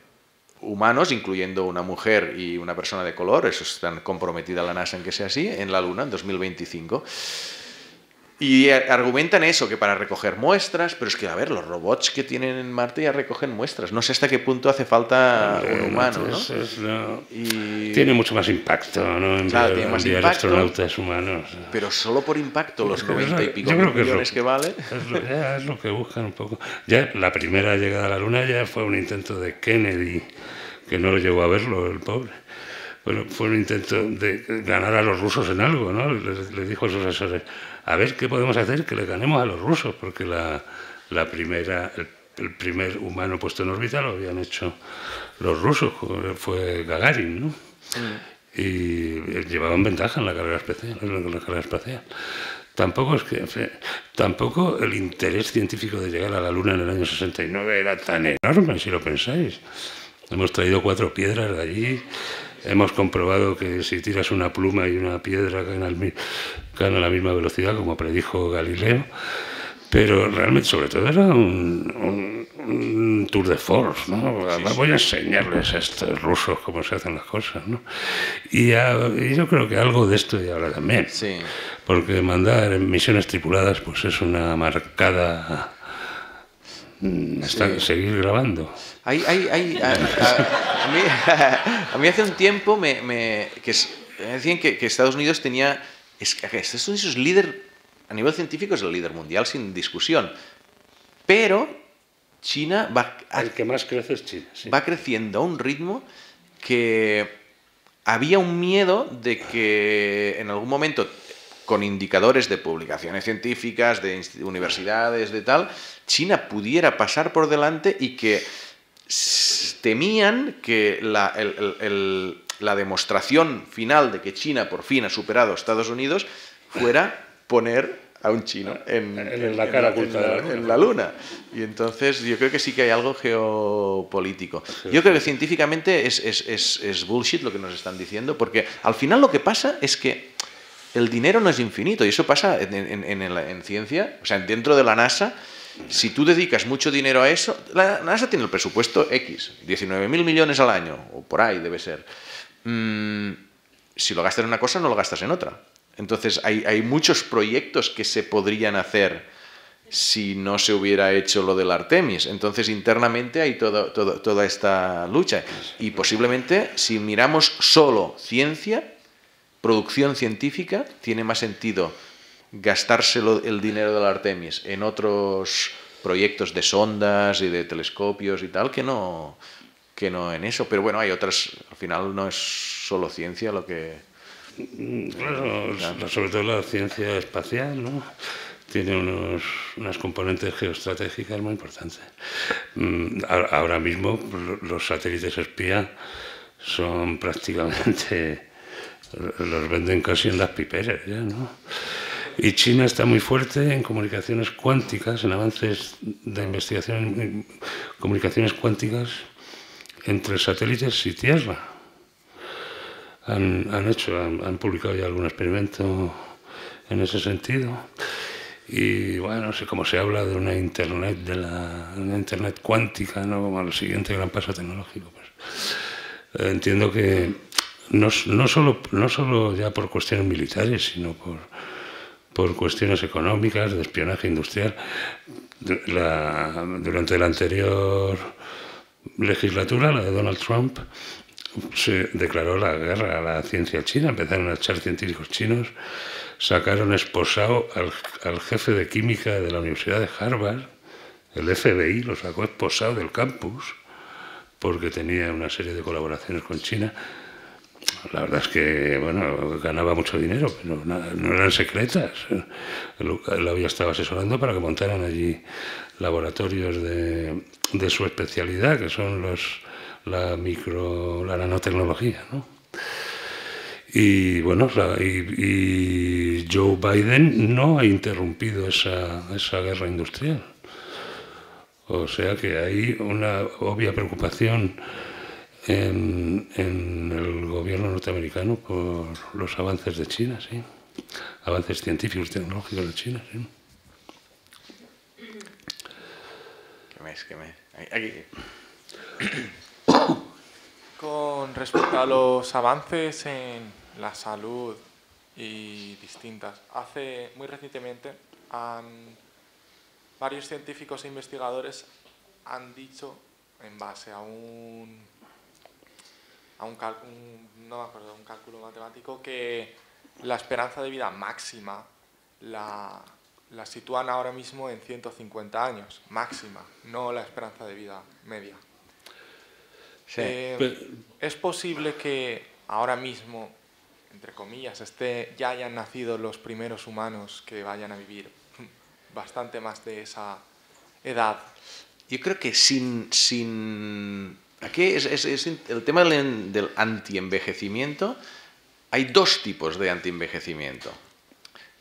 humanos, incluyendo una mujer y una persona de color, eso están comprometida la NASA en que sea así, en la Luna en 2025. Y argumentan eso, que para recoger muestras, pero es que, a ver, los robots que tienen en Marte ya recogen muestras. No sé hasta qué punto hace falta Hombre, un humano, ¿no? es- es lo- Y- Tiene mucho más impacto, ¿no? Enviar, Claro, tiene más impacto. astronautas humanos. Pero solo por impacto, los que 90 y pico yo creo que es millones lo- que vale. Es lo, ya es lo que buscan un poco. Ya la primera llegada a la Luna ya fue un intento de Kennedy, que no llegó a verlo, el pobre. Bueno, fue un intento de ganar a los rusos en algo, ¿no? Le, le dijo a sus asesores, a ver qué podemos hacer que le ganemos a los rusos, porque la, la primera, el, el primer humano puesto en órbita lo habían hecho los rusos, fue Gagarin, ¿no? y eh, llevaban ventaja en la carrera espacial. En la carrera espacial. Tampoco es que, tampoco el interés científico de llegar a la Luna en el año 69 era tan enorme, si lo pensáis. Hemos traído cuatro piedras de allí. Hemos comprobado que si tiras una pluma y una piedra caen, al mi- caen a la misma velocidad, como predijo Galileo. Pero realmente, sobre todo, era un, un- un tour de force, ¿no? Voy a enseñarles a estos rusos cómo se hacen las cosas, ¿no? Y, a- y yo creo que algo de esto ya ahora también. Sí. Porque mandar misiones tripuladas, pues es una marcada... mm, hasta Sí. seguir grabando. Hay, hay, hay- a, a- a mí, *laughs* a mí hace un tiempo me, me- que es- me decían que, que Estados Unidos tenía... Es, que Estados Unidos es líder, a nivel científico es el líder mundial sin discusión. Pero China va, El que más crece es China. sí. va creciendo a un ritmo que había un miedo de que en algún momento, con indicadores de publicaciones científicas, de universidades, de tal, China pudiera pasar por delante y que temían que la, el- el- el- la demostración final de que China por fin ha superado a Estados Unidos fuera poner a un chino en, En la cara oculta la en luna. en la luna. Y entonces yo creo que sí que hay algo geopolítico. Yo creo que científicamente es, es- es- es bullshit lo que nos están diciendo, porque al final lo que pasa es que el dinero no es infinito, y eso pasa en, ciencia, o sea, dentro de la NASA. Si tú dedicas mucho dinero a eso, la NASA tiene el presupuesto X, 19.000 millones al año, o por ahí debe ser. Mm, si lo gastas en una cosa, no lo gastas en otra. Entonces, hay, muchos proyectos que se podrían hacer si no se hubiera hecho lo del Artemis. Entonces, internamente hay toda esta lucha. Y posiblemente, si miramos solo ciencia, producción científica, tiene más sentido gastárselo el dinero del Artemis en otros proyectos de sondas y de telescopios y tal que no que no en eso pero bueno hay otras al final no es solo ciencia lo que Mm, Claro, la- sobre todo la ciencia espacial, ¿no? Tiene unos, unas componentes geoestratégicas muy importantes. Mm, Ahora mismo lo- los satélites espía son prácticamente, los venden casi en las piperas ya, ¿no? Y China está muy fuerte en comunicaciones cuánticas, en avances de investigación en comunicaciones cuánticas entre satélites y Tierra han, han hecho, han, han publicado ya algún experimento en ese sentido. Y bueno, no sé cómo se habla de una internet, de la una internet cuántica, ¿no? como el siguiente gran paso tecnológico. Pues. Eh, entiendo que no, no, solo, no solo ya por cuestiones militares, sino por, por cuestiones económicas, de espionaje industrial. La- durante el anterior legislatura, la de Donald Trump, se declaró la guerra a la ciencia china, empezaron a echar científicos chinos, sacaron esposado al, jefe de química de la Universidad de Harvard, el FBI lo sacó esposado del campus porque tenía una serie de colaboraciones con China. La verdad es que, bueno, ganaba mucho dinero, pero no, eran secretas. Él había estado asesorando para que montaran allí laboratorios de, de su especialidad, que son los, la micro, la nanotecnología, ¿no? Y bueno, y, Joe Biden no ha interrumpido esa, esa guerra industrial. O sea que hay una obvia preocupación en, el gobierno norteamericano por los avances de China, sí. Avances científicos tecnológicos de China, sí. ¿Qué más? ¿Qué más? Aquí. *coughs* Con respecto a los avances en la salud y distintas, hace muy recientemente han, varios científicos e investigadores han dicho, en base a un, a un, no un cálculo matemático, que la esperanza de vida máxima la, la sitúan ahora mismo en 150 años, máxima, no la esperanza de vida media. Eh, ¿Es posible que ahora mismo, entre comillas, esté, ya hayan nacido los primeros humanos que vayan a vivir bastante más de esa edad? Yo creo que sin... sin... Aquí es, el tema del, del antienvejecimiento. Hay dos tipos de antienvejecimiento.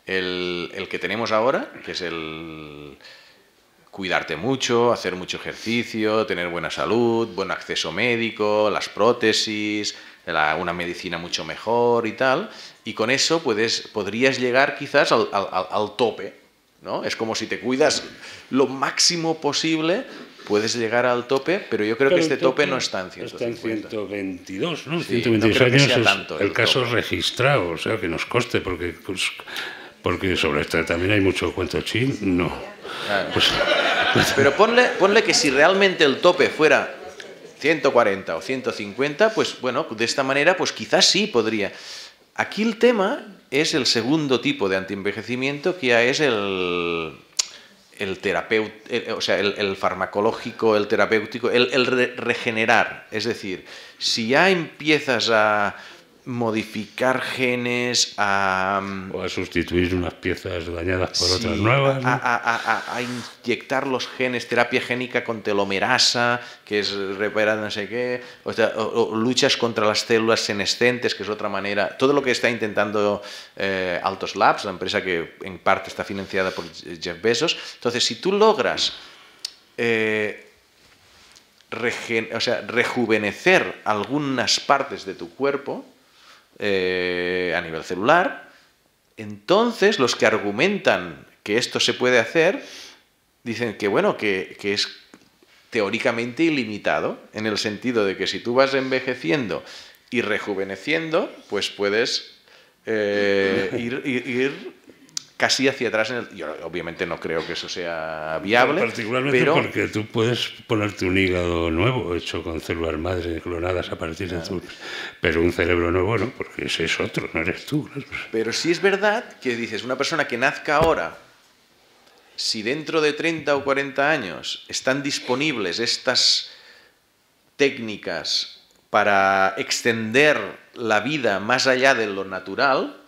El, el que tenemos ahora, que es el, cuidarte mucho, hacer mucho ejercicio, tener buena salud, buen acceso médico, las prótesis, una medicina mucho mejor y tal, y con eso puedes, podrías llegar quizás al, tope, ¿no? Es como si te cuidas lo máximo posible, puedes llegar al tope, pero yo creo que este tope, no está en 150. Está en 122, ¿no? 122 años es el, caso registrado, o sea, que nos coste, porque, pues, porque sobre esto también hay mucho cuento chin, no. Pues, *laughs* pero ponle, ponle que si realmente el tope fuera 140 o 150, pues bueno, de esta manera, pues quizás sí podría. Aquí el tema es el segundo tipo de antienvejecimiento, que ya es el, el terapéutico, o sea, el, farmacológico, el terapéutico, el regenerar. Es decir, si ya empiezas a modificar genes, a... O a sustituir unas piezas dañadas por otras nuevas. A, inyectar los genes, terapia génica con telomerasa, que es reparar no sé qué, o, luchas contra las células senescentes, que es otra manera. Todo lo que está intentando eh, Altos Labs, la empresa que en parte está financiada por Jeff Bezos. Entonces, si tú logras... Eh, o sea, rejuvenecer algunas partes de tu cuerpo, eh, a nivel celular, entonces los que argumentan que esto se puede hacer dicen que bueno, que, es teóricamente ilimitado, en el sentido de que si tú vas envejeciendo y rejuveneciendo, pues puedes eh, *laughs* ir, casi hacia atrás. En el, yo obviamente no creo que eso sea viable. particularmente porque tú puedes ponerte un hígado nuevo hecho con células madre clonadas a partir de tu... Pero un cerebro nuevo no, porque ese es otro, no eres tú. Pero sí es verdad que dices, una persona que nazca ahora, si dentro de 30 o 40 años están disponibles estas técnicas para extender la vida más allá de lo natural,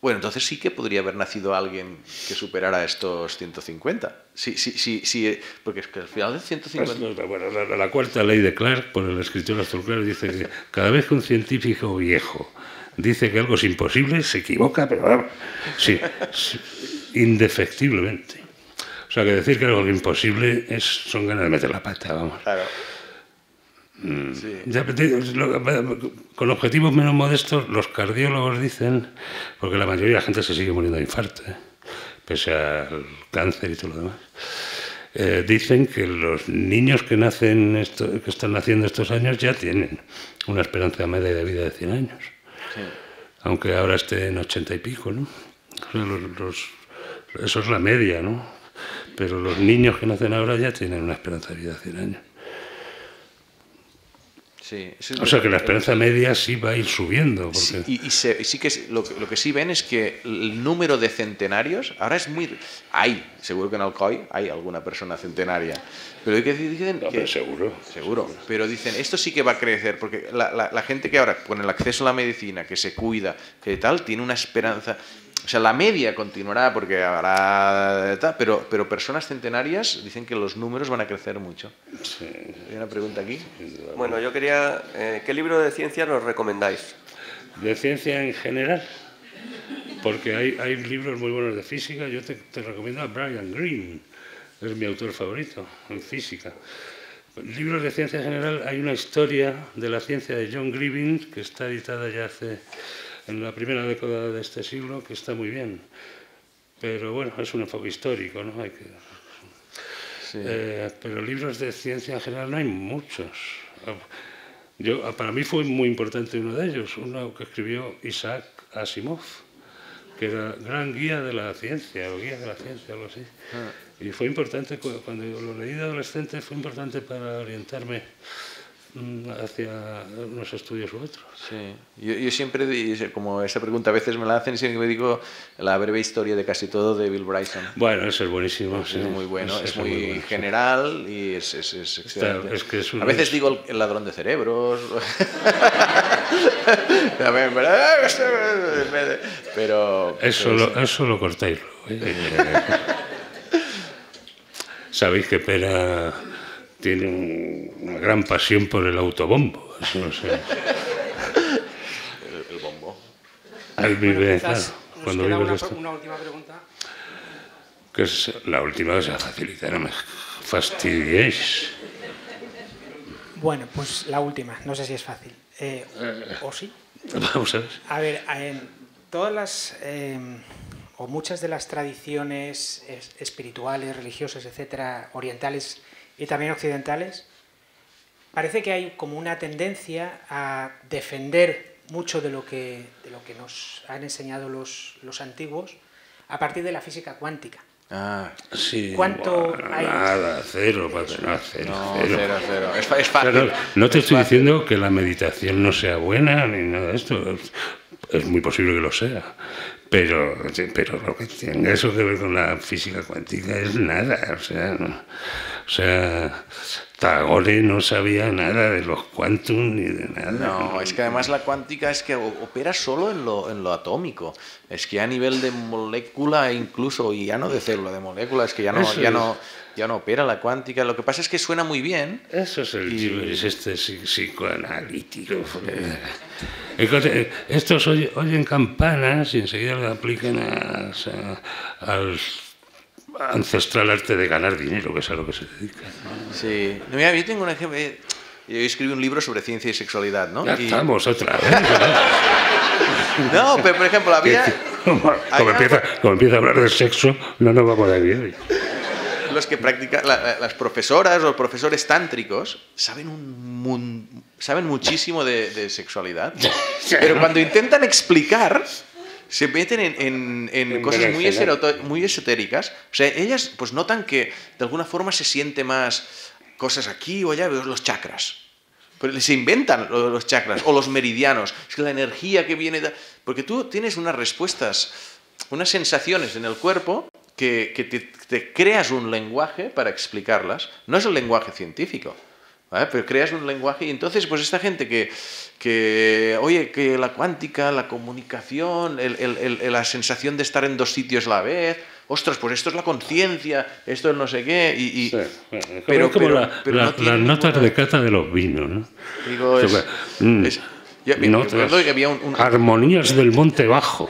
bueno, entonces sí que podría haber nacido alguien que superara estos 150. Sí, sí, sí, sí porque es que al final de 150... Bueno, la, cuarta ley de Clark, por el escritor Arthur Clark, dice que cada vez que un científico viejo dice que algo es imposible, se equivoca, pero sí, indefectiblemente. O sea, que decir que algo es imposible es, son ganas de meter la pata, vamos. Claro. Mm. con objetivos menos modestos, los cardiólogos dicen, porque la mayoría de la gente se sigue muriendo de infarto, ¿eh? pese al cáncer y todo lo demás, eh, dicen que los niños que, nacen esto, que están naciendo estos años ya tienen una esperanza media de vida de 100 años. Aunque ahora esté en 80 y pico, ¿no? eso es la media, ¿no? pero los niños que nacen ahora ya tienen una esperanza de vida de 100 años. Sí, o sea que la esperanza media sí va a ir subiendo. Porque... Sí, y, y, se, sí que lo, lo, que sí ven es que el número de centenarios ahora es muy... Hay, seguro que en Alcoy hay alguna persona centenaria. Pero hay que dicen no, que... seguro. Seguro. Pero dicen, esto sí que va a crecer, porque la, la, la gente que ahora, con el acceso a la medicina, que se cuida, que tal, tiene una esperanza... O sea, la media continuará porque habrá... Pero, pero personas centenarias dicen que los números van a crecer mucho. Sí. ¿Hay una pregunta aquí? Bueno, yo quería... Eh, ¿Qué libro de ciencia nos recomendáis? ¿De ciencia en general? Porque hay, hay libros muy buenos de física. Yo te, te recomiendo a Brian Greene. Es mi autor favorito en física. Libros de ciencia en general, hay una historia de la ciencia de John Grieving que está editada ya hace en la primera década de este siglo, que está muy bien. Pero bueno, es un enfoque histórico, ¿no? Hay que... Sí. Eh, pero libros de ciencia en general no hay muchos. Yo, para mí fue muy importante uno de ellos, uno que escribió Isaac Asimov, que era gran guía de la ciencia, o guía de la ciencia, algo así. Ah. Y fue importante, cuando lo leí de adolescente, fue importante para orientarme hacia unos estudios u otros. Sí, yo, yo, siempre, como esa pregunta a veces me la hacen, siempre me digo la breve historia de casi todo de Bill Bryson. Bueno, eso es buenísimo. Es sí. muy bueno, es, es muy, muy bueno, general y es, es, es excelente. es que es un- a veces digo el, ladrón de cerebros. *laughs* pero... Eso, lo, eso lo cortáis ¿eh? Sabéis que Pera tiene un- una gran pasión por el autobombo. Eso no sé. El, el bombo. Él vive, Quizás claro, nos cuando vive una, esto. una última pregunta. Que es la última que se va a facilitar, no me fastidiéis. Bueno, pues la última, no sé si es fácil. Eh, ¿O sí? Vamos a ver. A ver, en todas las, eh, o muchas de las tradiciones es- espirituales, religiosas, etcétera, orientales y también occidentales, parece que hay como una tendencia a defender mucho de lo que, de lo que nos han enseñado los, los antiguos a partir de la física cuántica. Ah, sí. ¿Cuánto bueno, hay? Nada, cero, padre, no, cero. No, cero. cero, cero. Es, es fácil. Pero no te Es estoy fácil. diciendo que la meditación no sea buena ni nada de esto. Es- Es muy posible que lo sea. Pero, pero lo que tenga eso que ver con la física cuántica es nada. O sea, no- o sea Tagore no sabía nada de los quantum ni de nada. No, es que además la cuántica es que opera solo en lo, en lo atómico. Es que a nivel de molécula incluso, y ya no de célula, de molécula, es que ya no, Eso ya es. no, ya no opera la cuántica. Lo que pasa es que suena muy bien. Eso es el Y- gibberish este psi- psicoanalítico. Entonces, Estos oye- oyen campanas y enseguida le aplican a- a- al ancestral arte de ganar dinero, que es a lo que se dedica. Sí. No, mira, yo tengo un ejemplo. eh, Yo escribí un libro sobre ciencia y sexualidad, ¿no? Ya Y- estamos otra vez. *laughs* No, pero por ejemplo, había *laughs* Como, empieza, como empieza a hablar de sexo, no nos vamos de bien. Los que practican, la- la- las profesoras o profesores tántricos saben un mun- saben muchísimo de, de sexualidad, *laughs* pero cuando intentan explicar se meten en, en- en En cosas muy, esotéricas. O sea, ellas pues notan que de alguna forma se siente más cosas aquí o allá, los chakras. Pero se inventan lo- los chakras o los meridianos. Es que la energía que viene... de- Porque tú tienes unas respuestas, unas sensaciones en el cuerpo que, que te, te creas un lenguaje para explicarlas. No es el lenguaje científico, ¿vale? pero creas un lenguaje y entonces pues esta gente que, que oye, que la cuántica, la comunicación, el- el- el- la sensación de estar en dos sitios a la vez, ostras, pues esto es la conciencia, esto es no sé qué, y... y- Pero, pero, es como pero- la- pero la- no las notas ninguna- de cata de los vinos, ¿no? Digo, es- mm, es- yo- notas, que había un- un- armonías del monte bajo.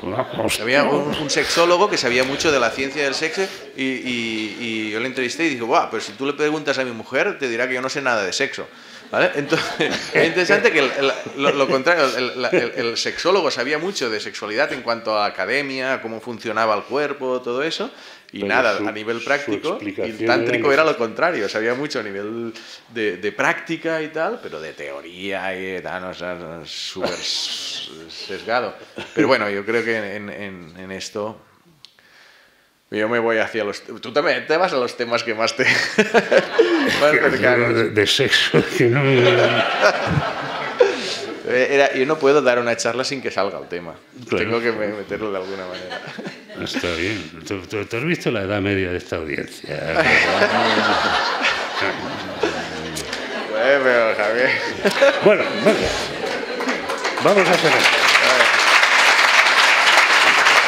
Había un, un sexólogo que sabía mucho de la ciencia del sexo y, y- y yo le entrevisté y dije, Buah, pero si tú le preguntas a mi mujer, te dirá que yo no sé nada de sexo. ¿Vale? *laughs* Entonces, es interesante que el- el- lo, lo contrario, el, el- sexólogo sabía mucho de sexualidad en cuanto a academia, cómo funcionaba el cuerpo, todo eso, y Pero nada, su- a nivel práctico, el tántrico era- era lo contrario, sabía mucho a nivel de, de práctica y tal, pero de teoría y tal, o sea, súper sesgado. Pero bueno, yo creo que en, en- en esto Yo me voy hacia los... Tú también te vas a los temas que más te... *laughs* más cercanos. De, de sexo, *laughs* que no... Era, yo no puedo dar una charla sin que salga el tema. Tengo que me- meterlo de alguna manera. Está bien. ¿Tú, tú- tú has visto la edad media de esta audiencia? Pero Javier... bueno. Vamos a cerrar.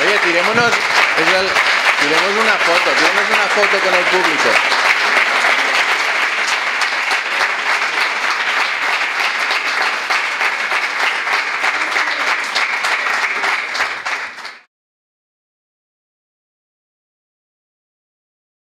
Oye, tirémonos, el- tiremos una foto, tiremos una foto con el público.